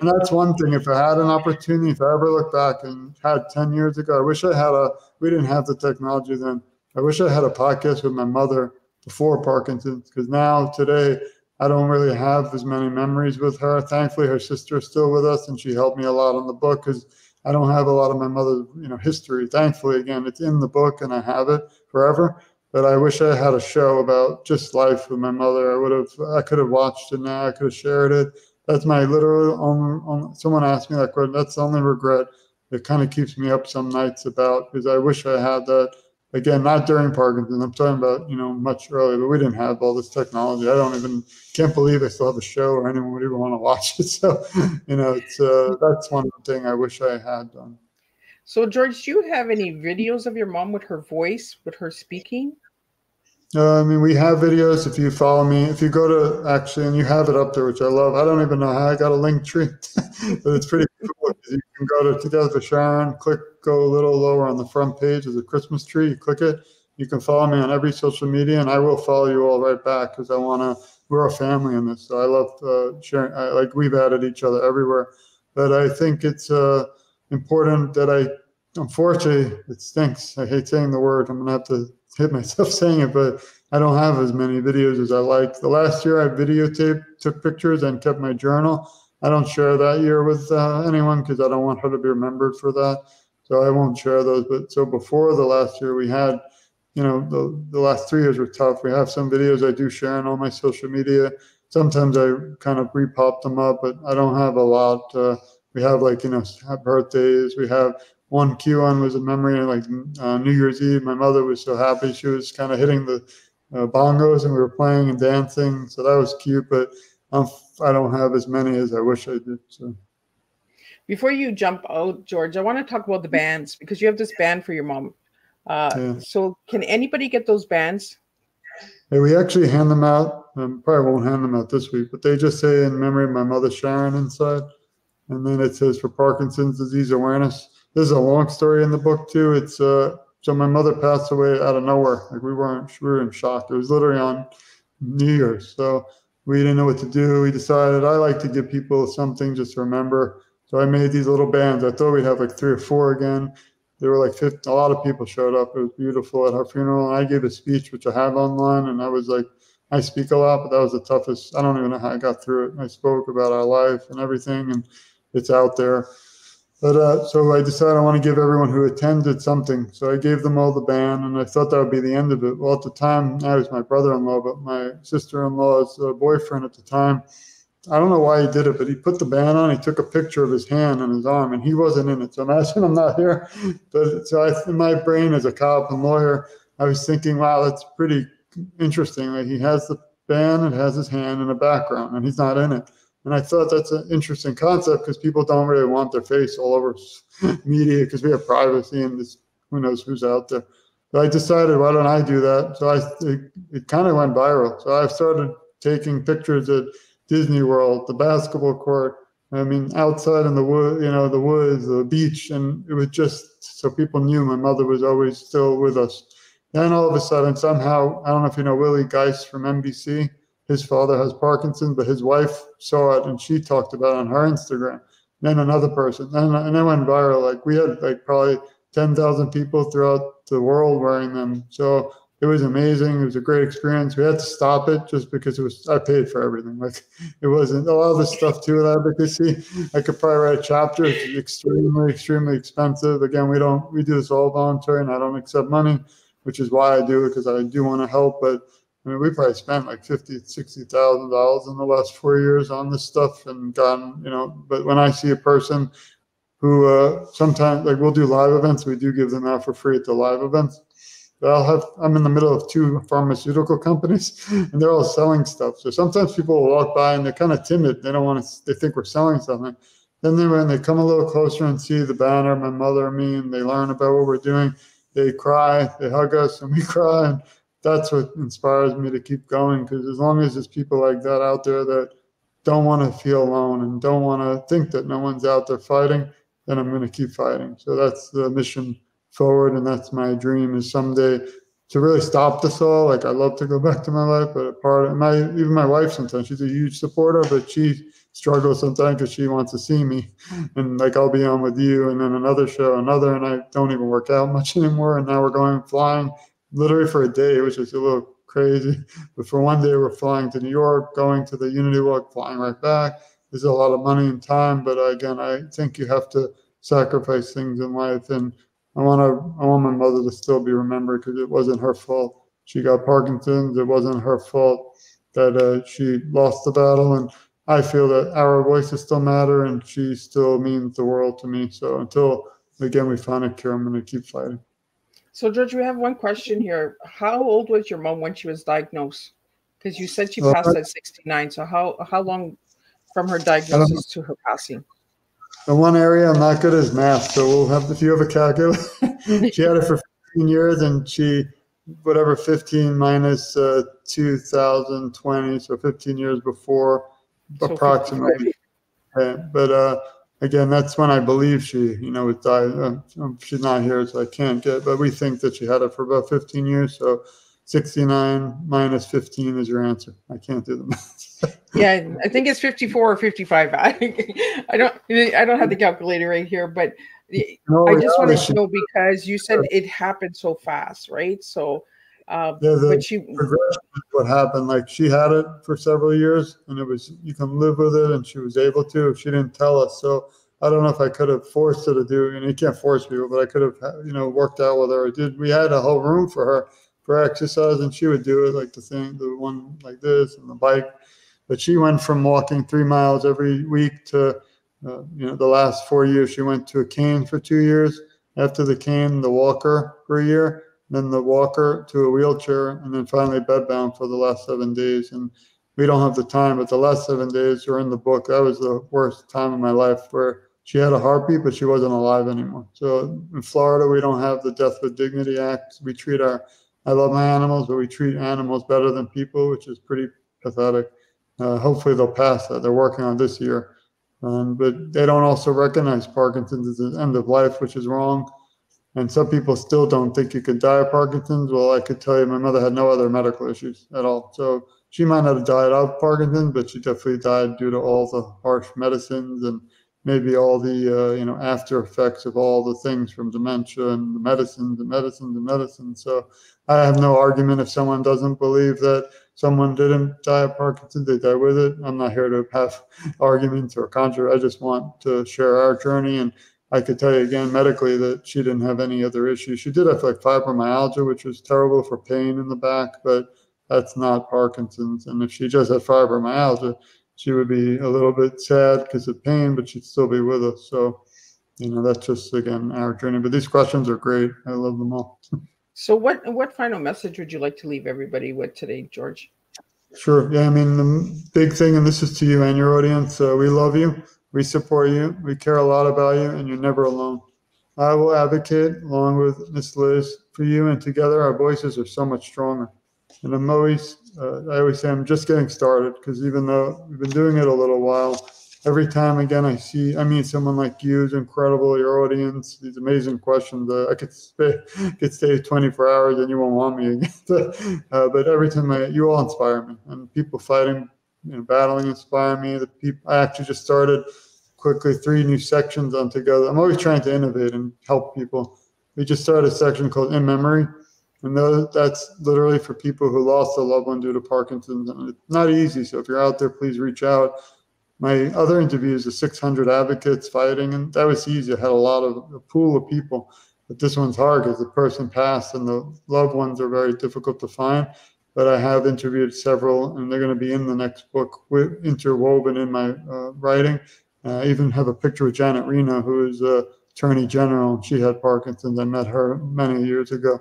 Speaker 3: that's one thing. If I had an opportunity, if I ever look back and had 10 years ago, I wish I had a. We didn't have the technology then I wish I had a podcast with my mother before Parkinson's because now today I don't really have as many memories with her. Thankfully, her sister is still with us and she helped me a lot on the book because I don't have a lot of my mother's you know history. Thankfully, again, it's in the book and I have it forever. But I wish I had a show about just life with my mother. I would have, I could have watched it now. I could have shared it. That's my literal only, only someone asked me that question. That's the only regret. It kind of keeps me up some nights about because I wish I had that again, not during Parkinson's. I'm talking about, you know, much earlier, but we didn't have all this technology. I don't even can't believe I still have a show or anyone would even want to [LAUGHS] watch it. So, you know, it's uh, that's one thing I wish I had done.
Speaker 2: So, George, do you have any videos of your mom with her voice, with her speaking?
Speaker 3: Uh, I mean, we have videos. If you follow me, if you go to actually, and you have it up there, which I love. I don't even know how I got a link tree, [LAUGHS] but it's pretty cool. You can go to Together for Sharon, click, go a little lower on the front page. There's a Christmas tree. You click it. You can follow me on every social media, and I will follow you all right back because I want to. We're a family in this, so I love uh, sharing. I, like we've added each other everywhere, but I think it's uh, important that I. Unfortunately, it stinks. I hate saying the word. I'm gonna have to hit myself [LAUGHS] saying it, but I don't have as many videos as I like. The last year I videotaped, took pictures, and kept my journal. I don't share that year with uh, anyone because I don't want her to be remembered for that. So I won't share those. But so before the last year, we had, you know, the, the last three years were tough. We have some videos I do share on all my social media. Sometimes I kind of repop them up, but I don't have a lot. Uh, we have like, you know, birthdays. We have one Q on was a memory like uh, New Year's Eve. My mother was so happy. She was kind of hitting the uh, bongos and we were playing and dancing. So that was cute, but I'm, I don't have as many as I wish I did. So.
Speaker 2: Before you jump out, George, I want to talk about the bands because you have this band for your mom. Uh, yeah. So, can anybody get those bands?
Speaker 3: Yeah, we actually hand them out. Um, probably won't hand them out this week, but they just say in memory of my mother Sharon inside, and then it says for Parkinson's disease awareness. There's a long story in the book too. It's uh, so my mother passed away out of nowhere. Like we weren't, we were in shock. It was literally on New Year's, so we didn't know what to do. We decided I like to give people something just to remember. So I made these little bands. I thought we'd have like three or four again. There were like 50, a lot of people showed up. It was beautiful at her funeral. And I gave a speech, which I have online. And I was like, I speak a lot, but that was the toughest. I don't even know how I got through it. And I spoke about our life and everything, and it's out there. But uh, so I decided I want to give everyone who attended something. So I gave them all the band, and I thought that would be the end of it. Well, at the time, I was my brother-in-law, but my sister-in-law's uh, boyfriend at the time I don't know why he did it, but he put the band on. He took a picture of his hand and his arm, and he wasn't in it. So imagine [LAUGHS] I'm not here. But so I, in my brain as a cop and lawyer, I was thinking, wow, that's pretty interesting. Like he has the band and has his hand in the background, and he's not in it. And I thought that's an interesting concept because people don't really want their face all over [LAUGHS] media because we have privacy and this, who knows who's out there. So I decided, why don't I do that? So I it, it kind of went viral. So I started taking pictures at Disney World, the basketball court. I mean, outside in the wood, you know, the woods, the beach, and it was just so people knew my mother was always still with us. Then all of a sudden, somehow, I don't know if you know Willie Geist from NBC. His father has Parkinson's, but his wife saw it and she talked about it on her Instagram. Then another person, and, and it went viral. Like we had like probably ten thousand people throughout the world wearing them. So it was amazing. It was a great experience. We had to stop it just because it was I paid for everything. Like it wasn't a lot of the stuff too with advocacy. I could probably write a chapter. It's extremely, extremely expensive. Again, we don't we do this all voluntary and I don't accept money, which is why I do it because I do want to help. But I mean we probably spent like fifty, sixty thousand dollars in the last four years on this stuff and gotten, you know, but when I see a person who uh sometimes like we'll do live events, we do give them out for free at the live events But I'll have I'm in the middle of two pharmaceutical companies [LAUGHS] and they're all selling stuff. So sometimes people will walk by and they're kind of timid. They don't want to they think we're selling something. Then they when they come a little closer and see the banner, my mother and me, and they learn about what we're doing, they cry, they hug us, and we [LAUGHS] cry. And that's what inspires me to keep going. Because as long as there's people like that out there that don't want to feel alone and don't want to think that no one's out there fighting, then I'm going to keep fighting. So that's the mission forward, and that's my dream is someday to really stop this all. Like I love to go back to my life, but a part of my even my wife sometimes she's a huge supporter, but she struggles sometimes because she wants to see me, and like I'll be on with you, and then another show, another, and I don't even work out much [LAUGHS] anymore. And now we're going flying literally for a day, which is a little crazy. But for one day, we're flying to New York, going to the Unity Walk, flying right back. There's a lot of money and time, but again, I think you have to sacrifice things in life and I want to. I want my mother to still be remembered because it wasn't her fault. She got Parkinson's. It wasn't her fault that uh, she lost the battle, and I feel that our voices still matter, and she still means the world to me. So until again we find a cure, I'm going to keep fighting.
Speaker 2: So George, we have one question here. How old was your mom when she was diagnosed? Because you said she passed at 69. So how how long from her diagnosis to her passing?
Speaker 3: The one area I'm not good is math, so we'll have if you have a calculator. [LAUGHS] she had it for 15 years, and she whatever 15 minus, uh, 2020, so 15 years before, so approximately. but uh, again, that's when I believe she, you know, was died. Uh, she's not here, so I can't get. But we think that she had it for about 15 years, so 69 minus 15 is your answer. I can't do the [LAUGHS] math.
Speaker 2: yeah, I think it's 54 or 55. [LAUGHS] I, I don't I don't have the calculator right here, but no, I just want to know because you said it happened so fast, right? So
Speaker 3: yeah, the but she progression what happened. Like she had it for several years, and it was you can live with it, and she was able to. She didn't tell us, so I don't know if I could have forced her to do. You know, you can't force people, but I could have, you know, worked out with her. did. We had a whole room for her for exercise, and she would do it like the thing, the one like this, and the bike. But she went from walking three miles every week to, uh, you know, the last four years she went to a cane for two years. After the cane, the walker for a year, then the walker to a wheelchair, and then finally bedbound for the last seven days. And we don't have the time, but the last seven days are in the book. That was the worst time of my life where she had a heartbeat, but she wasn't alive anymore. So in Florida, we don't have the Death with Dignity Act. We treat our, I love my animals, but we treat animals better than people, which is pretty pathetic. Uh, hopefully they'll pass that. They're working on this year. Um, but they don't also recognize Parkinson's as the end of life, which is wrong. And some people still don't think you can die of Parkinson's. Well, I could tell you my mother had no other medical issues at all. So she might not have died of Parkinson's, but she definitely died due to all the harsh medicines and maybe all the uh, you know after effects of all the things from dementia and the medicines and medicines and medicines. So I have no argument if someone doesn't believe that someone didn't die of Parkinson's, they died with it. I'm not here to have [LAUGHS] arguments or contra. I just want to share our journey and I could tell you again medically that she didn't have any other issues. She did have like fibromyalgia, which was terrible for pain in the back, but that's not Parkinson's. And if she just had fibromyalgia, she would be a little bit sad because of pain, but she'd still be with us. So, you know, that's just again our journey. But these questions are great. I love them all. [LAUGHS]
Speaker 2: So, what what final message would you like to leave everybody with today, George?
Speaker 3: Sure. Yeah. I mean, the big thing, and this is to you and your audience. Uh, we love you. We support you. We care a lot about you, and you're never alone. I will advocate, along with Ms. Liz, for you, and together our voices are so much stronger. And I'm always, uh, I always say, I'm just getting started because even though we've been doing it a little while, every time again I see, I mean, someone like you is incredible. Your audience, these amazing questions. Uh, I could [LAUGHS] stay, could stay 24 hours and you won't want me again. [LAUGHS] uh, but every time I, you all inspire me, and people fighting you know, battling inspire me. The people I actually just started quickly three new sections on together. I'm always trying to innovate and help people. We just started a section called In Memory, and that's literally for people who lost a loved one due to Parkinson's. And it's not easy. So if you're out there, please reach out. My other interviews are 600 advocates fighting, and that was easy. I had a lot of a pool of people, but this one's hard because the person passed and the loved ones are very difficult to find but I have interviewed several, and they're going to be in the next book, interwoven in my uh, writing. Uh, I even have a picture of Janet Reno, who is a attorney general. She had Parkinson's. I met her many years ago.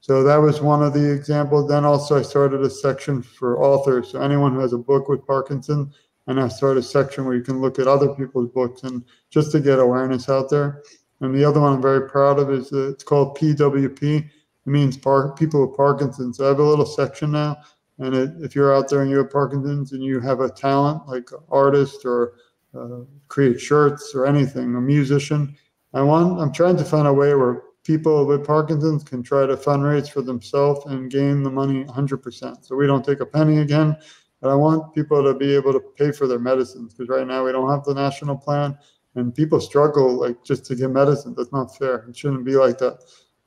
Speaker 3: So that was one of the examples. Then also I started a section for authors. So anyone who has a book with Parkinson, and I started a section where you can look at other people's books and just to get awareness out there. And the other one I'm very proud of is uh, it's called PWP, it means par- people with Parkinson's. So I have a little section now. And it, if you're out there and you have Parkinson's and you have a talent like artist or uh, create shirts or anything, a musician, I want, I'm trying to find a way where people with Parkinson's can try to fundraise for themselves and gain the money 100%. So we don't take a penny again. But I want people to be able to pay for their medicines because right now we don't have the national plan and people struggle like just to get medicine. That's not fair. It shouldn't be like that.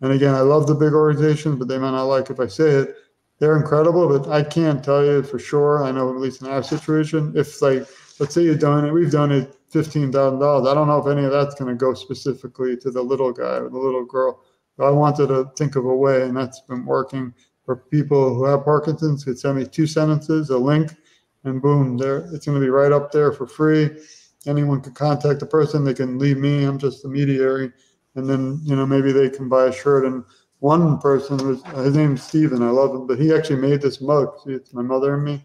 Speaker 3: And again, I love the big organizations, but they might not like if I say it. They're incredible, but I can't tell you for sure. I know at least in our situation, if like let's say you donate, we've donated fifteen thousand dollars. I don't know if any of that's going to go specifically to the little guy or the little girl. But I wanted to think of a way, and that's been working for people who have Parkinson's. Could send me two sentences, a link, and boom, there it's going to be right up there for free. Anyone can contact the person. They can leave me. I'm just a mediary and then you know maybe they can buy a shirt. And one person was his name's Steven. I love him, but he actually made this mug. See, it's my mother and me,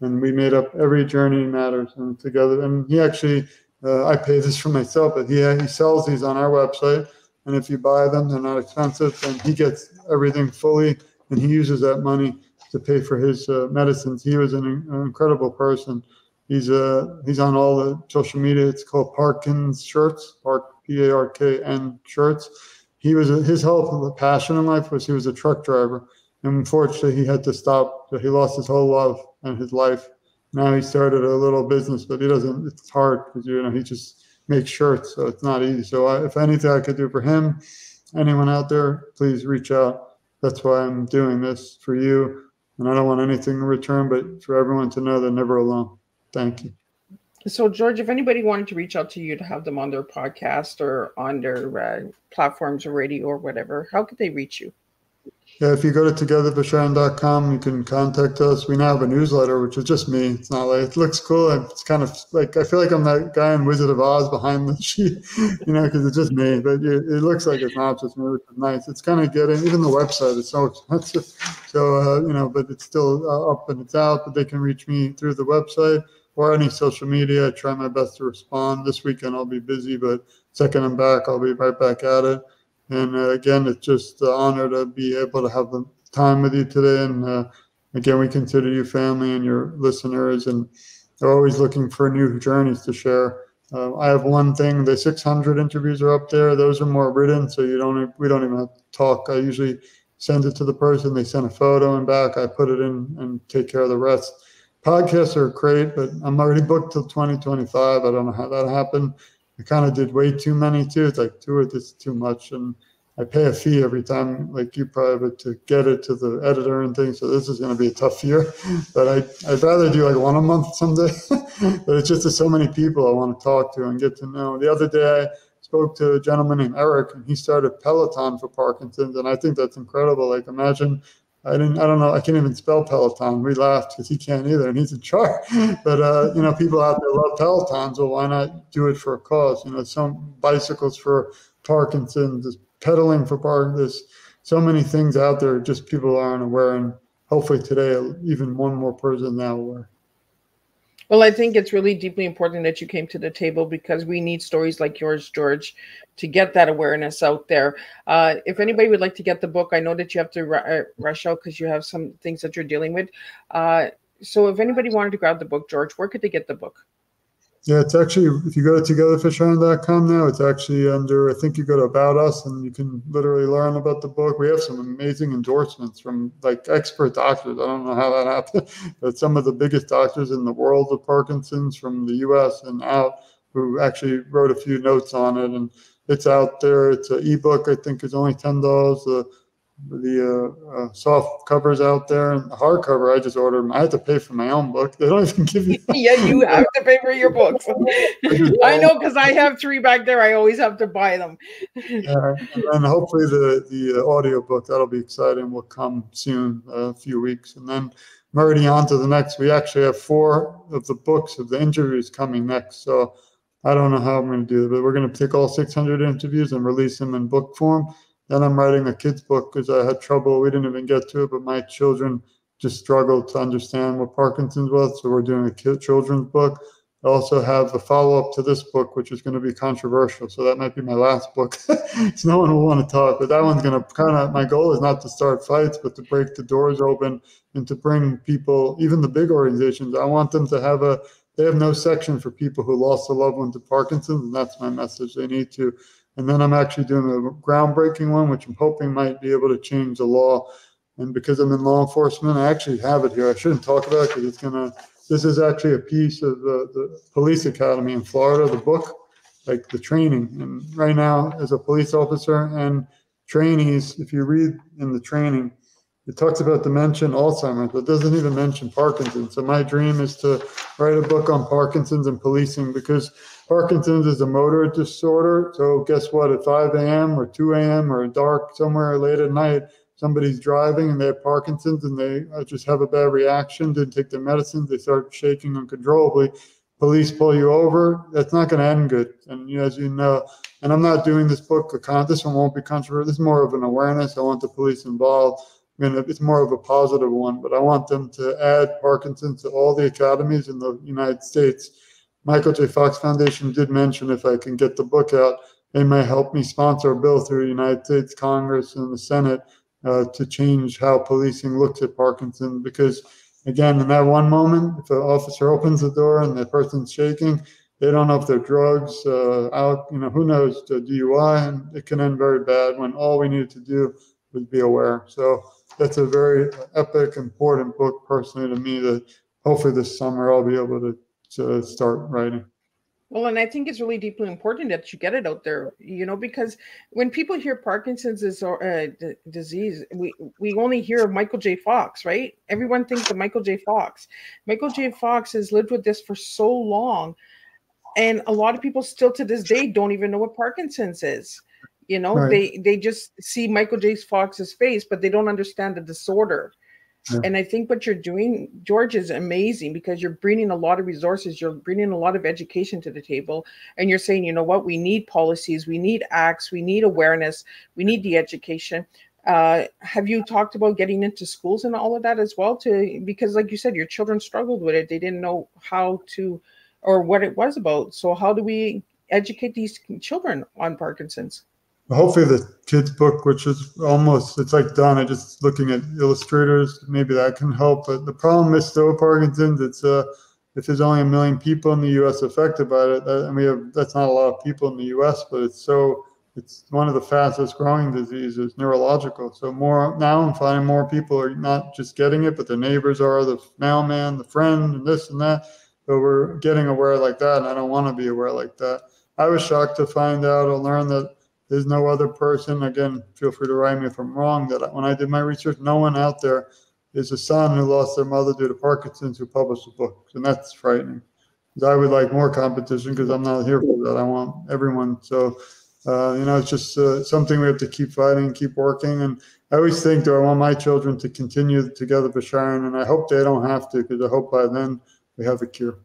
Speaker 3: and we made up every journey matters and together. And he actually, uh, I pay this for myself, but he he sells these on our website. And if you buy them, they're not expensive, and he gets everything fully, and he uses that money to pay for his uh, medicines. He was an, an incredible person. He's uh he's on all the social media. It's called Parkins Shirts, Park P A R K N shirts. He was his whole passion in life was he was a truck driver. And unfortunately, he had to stop. So he lost his whole love and his life. Now he started a little business, but he doesn't. It's hard because you know he just makes shirts, so it's not easy. So I, if anything I could do for him, anyone out there, please reach out. That's why I'm doing this for you, and I don't want anything in return, but for everyone to know they're never alone. Thank you.
Speaker 2: So, George, if anybody wanted to reach out to you to have them on their podcast or on their uh, platforms or radio or whatever, how could they reach you?
Speaker 3: Yeah, if you go to togetherforsharon.com, you can contact us. We now have a newsletter, which is just me. It's not like it looks cool. It's kind of like I feel like I'm that guy in Wizard of Oz behind the [LAUGHS] sheet, you know, because it's just me. But it, it, looks like it's not just me, which is nice. It's kind of getting even the website is so expensive. So uh, you know, but it's still uh, up and it's out. But they can reach me through the website or any social media. I try my best to respond. This weekend I'll be busy, but second I'm back, I'll be right back at it. And uh, again, it's just an honor to be able to have the time with you today. And uh, again, we consider you family and your listeners, and they're always looking for new journeys to share. Uh, I have one thing: the 600 interviews are up there. Those are more written, so you don't we don't even have to talk. I usually send it to the person. They send a photo and back. I put it in and take care of the rest. Podcasts are great, but I'm already booked till 2025. I don't know how that happened. I kind of did way too many too. It's like two or this too much, and I pay a fee every time, like you probably, to get it to the editor and things. So this is going to be a tough year, [LAUGHS] but I I'd rather do like one a month someday. [LAUGHS] but it's just there's so many people I want to talk to and get to know. The other day I spoke to a gentleman named Eric, and he started Peloton for Parkinson's, and I think that's incredible. Like imagine I didn't, I don't know, I can't even spell Peloton. We laughed because he can't either, and he's a chart. [LAUGHS] But uh, you know, people out there love Pelotons. Well, why not do it for a cause? You know, some bicycles for Parkinson's, pedaling for Parkinson's. So many things out there, just people aren't aware, and hopefully today, even one more person now aware.
Speaker 2: Well, I think it's really deeply important that you came to the table because we need stories like yours, George, to get that awareness out there. Uh, if anybody would like to get the book, I know that you have to uh, rush out because you have some things that you're dealing with. Uh, so, if anybody wanted to grab the book, George, where could they get the book?
Speaker 3: Yeah, it's actually if you go to togetherforsharon.com now, it's actually under I think you go to about us and you can literally learn about the book. We have some amazing endorsements from like expert doctors. I don't know how that happened, [LAUGHS] but some of the biggest doctors in the world of Parkinson's from the US and out who actually wrote a few notes on it and it's out there. It's an ebook, I think is only ten dollars. The uh, uh, soft covers out there and the hardcover i just ordered them i have to pay for my own book. [LAUGHS] They don't even give you [LAUGHS]
Speaker 2: yeah you have to pay for your books. [LAUGHS] I know because i have three back there. I always have to buy them.
Speaker 3: Yeah, and hopefully the the uh, audio book that'll be exciting will come soon a few weeks. And then i'm already on to the next. We actually have four of the books of the interviews coming next so i don't know how i'm going to do it but we're going to take all 600 interviews and release them in book form then I'm writing a kid's book because I had trouble. We didn't even get to it, but my children just struggled to understand what Parkinson's was. So we're doing a kid, children's book. I also have a follow up to this book, which is going to be controversial. So that might be my last book. so [LAUGHS] no one will want to talk, but that one's going to kind of, my goal is not to start fights, but to break the doors open and to bring people, even the big organizations, I want them to have a, they have no section for people who lost a loved one to Parkinson's. And that's my message. They need to and then I'm actually doing a groundbreaking one, which I'm hoping might be able to change the law. And because I'm in law enforcement, I actually have it here. I shouldn't talk about it because it's going to, this is actually a piece of the, the police academy in Florida, the book, like the training. And right now, as a police officer and trainees, if you read in the training, it talks about dementia Alzheimer's, but doesn't even mention Parkinson's. So my dream is to write a book on Parkinson's and policing because Parkinson's is a motor disorder. So guess what? At 5 a.m. or 2 a.m. or dark somewhere late at night, somebody's driving and they have Parkinson's and they uh, just have a bad reaction, didn't take their medicines, they start shaking uncontrollably. Police pull you over. That's not going to end good. And as you know, and I'm not doing this book. This one won't be controversial. This is more of an awareness. I want the police involved. I mean, it's more of a positive one, but I want them to add Parkinson's to all the academies in the United States Michael J. Fox Foundation did mention if I can get the book out, they may help me sponsor a bill through the United States Congress and the Senate uh, to change how policing looks at Parkinson. Because again, in that one moment, if an officer opens the door and the person's shaking, they don't know if they're drugs, uh, out, you know, who knows, the DUI, and it can end very bad when all we needed to do was be aware. So that's a very epic, important book personally to me that hopefully this summer I'll be able to to start writing.
Speaker 2: Well, and I think it's really deeply important that you get it out there, you know, because when people hear Parkinson's is uh, d- disease, we we only hear of Michael J. Fox, right? Everyone thinks of Michael J. Fox. Michael J. Fox has lived with this for so long, and a lot of people still to this day don't even know what Parkinson's is You know,
Speaker 3: Right.
Speaker 2: they they just see Michael J. Fox's face, but they don't understand the disorder. And I think what you're doing, George, is amazing because you're bringing a lot of resources, you're bringing a lot of education to the table, and you're saying, you know what, we need policies, we need acts, we need awareness, we need the education. Uh, have you talked about getting into schools and all of that as well? To because, like you said, your children struggled with it; they didn't know how to or what it was about. So, how do we educate these children on Parkinson's?
Speaker 3: Hopefully, the kids' book, which is almost it's like done. I just looking at illustrators, maybe that can help. But the problem is still Parkinson's. It's uh, if there's only a million people in the U.S. affected by it, that, and we have that's not a lot of people in the U.S. But it's so it's one of the fastest growing diseases, neurological. So more now, I'm finding more people are not just getting it, but the neighbors are, the mailman, the friend, and this and that. So we're getting aware like that, and I don't want to be aware like that. I was shocked to find out or learn that there's no other person. Again, feel free to write me if I'm wrong. That when I did my research, no one out there is a son who lost their mother due to Parkinson's who published a book, and that's frightening. I would like more competition because I'm not here for that. I want everyone. So, uh, you know, it's just uh, something we have to keep fighting, keep working. And I always think, do I want my children to continue together for Sharon? And I hope they don't have to because I hope by then we have a cure.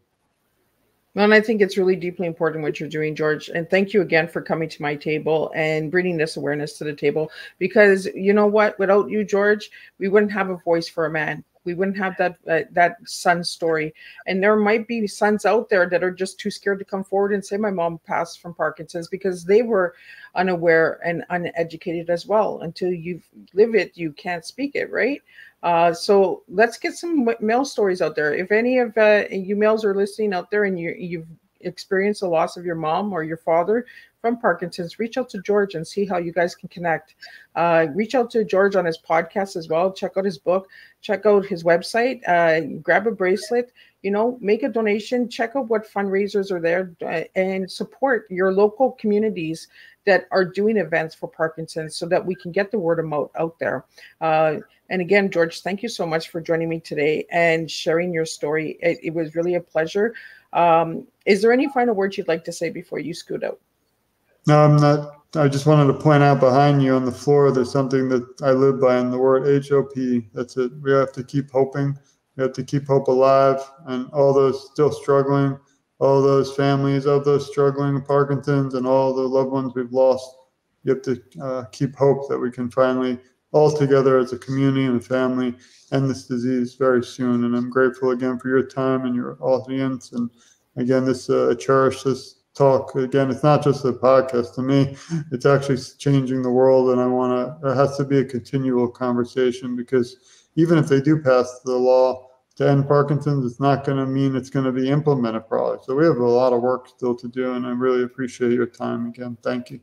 Speaker 2: Well, and I think it's really deeply important what you're doing, George. And thank you again for coming to my table and bringing this awareness to the table. Because you know what? Without you, George, we wouldn't have a voice for a man. We wouldn't have that uh, that son story. And there might be sons out there that are just too scared to come forward and say, "My mom passed from Parkinson's," because they were unaware and uneducated as well. Until you live it, you can't speak it, right? Uh, so let's get some male stories out there. If any of uh, you males are listening out there and you, you've experienced the loss of your mom or your father from Parkinson's, reach out to George and see how you guys can connect. Uh, reach out to George on his podcast as well. Check out his book. Check out his website. Uh, grab a bracelet. You know, make a donation. Check out what fundraisers are there uh, and support your local communities that are doing events for Parkinson's so that we can get the word mouth out there. Uh, and again, George, thank you so much for joining me today and sharing your story. It, it was really a pleasure. Um, is there any final words you'd like to say before you scoot out?
Speaker 3: No, I'm not. I just wanted to point out behind you on the floor, there's something that I live by, and the word HOP. That's it. We have to keep hoping. We have to keep hope alive, and all those still struggling, all those families of those struggling Parkinson's, and all the loved ones we've lost. You have to uh, keep hope that we can finally, all together as a community and a family, end this disease very soon. And I'm grateful again for your time and your audience. And again, this uh, I cherish this talk. Again, it's not just a podcast to me; it's actually changing the world. And I want to. It has to be a continual conversation because even if they do pass the law to end Parkinson's, it's not going to mean it's going to be implemented probably. So we have a lot of work still to do, and I really appreciate your time again. Thank you.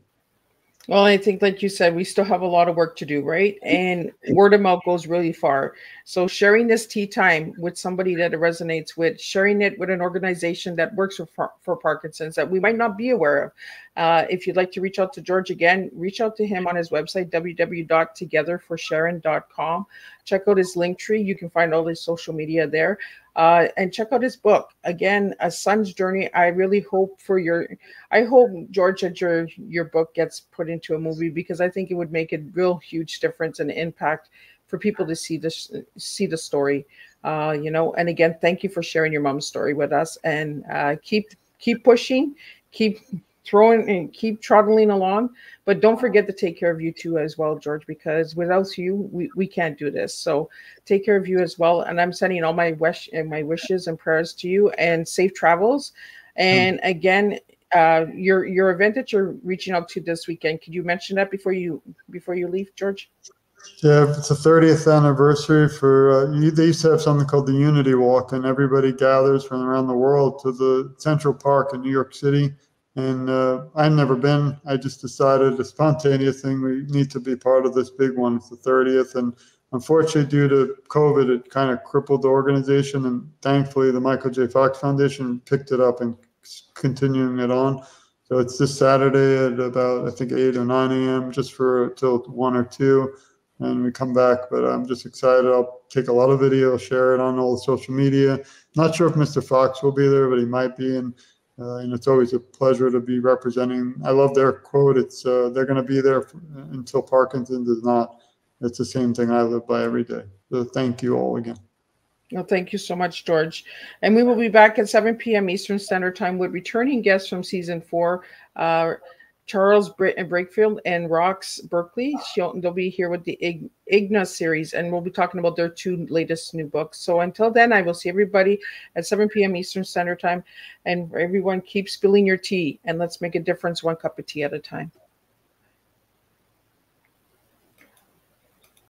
Speaker 2: Well, I think, like you said, we still have a lot of work to do, right? And word of mouth goes really far. So, sharing this tea time with somebody that it resonates with, sharing it with an organization that works for, for Parkinson's that we might not be aware of. Uh, if you'd like to reach out to George again, reach out to him on his website, www.togetherforsharon.com. Check out his link tree. You can find all his social media there. Uh, and check out his book again a son's journey i really hope for your i hope george that your your book gets put into a movie because i think it would make a real huge difference and impact for people to see this see the story uh, you know and again thank you for sharing your mom's story with us and uh, keep keep pushing keep throwing and keep trottling along but don't forget to take care of you too as well george because without you we, we can't do this. So take care of you as well. And i'm sending all my wish and my wishes and prayers to you and safe travels. And again uh your your event that you're reaching out to this weekend could you mention that before you before you leave george?
Speaker 3: Yeah, it's the 30th anniversary for, uh, you- they used to have something called the Unity Walk, and everybody gathers from around the world to the Central Park in New York City. And uh, I've never been. I just decided a spontaneous thing. We need to be part of this big one. It's the 30th. And unfortunately, due to COVID, it kind of crippled the organization. And thankfully, the Michael J. Fox Foundation picked it up and continuing it on. So it's this Saturday at about, I think, 8 or 9 a.m., just for till 1 or 2 and we come back. But I'm just excited. I'll take a lot of video, share it on all the social media. Not sure if Mr. Fox will be there, but he might be. And and it's always a pleasure to be representing. I love their quote. It's uh, they're going to be there for, until Parkinson does not. It's the same thing I live by every day. So thank you all again.
Speaker 2: Well, thank you so much, George. And we will be back at 7 p.m. Eastern Standard Time with returning guests from season four. Uh, Charles Brakefield and Rox Berkeley. They'll be here with the Igna series, and we'll be talking about their two latest new books. So until then, I will see everybody at 7 p.m. Eastern Standard Time. And everyone, keep spilling your tea, and let's make a difference one cup of tea at a time.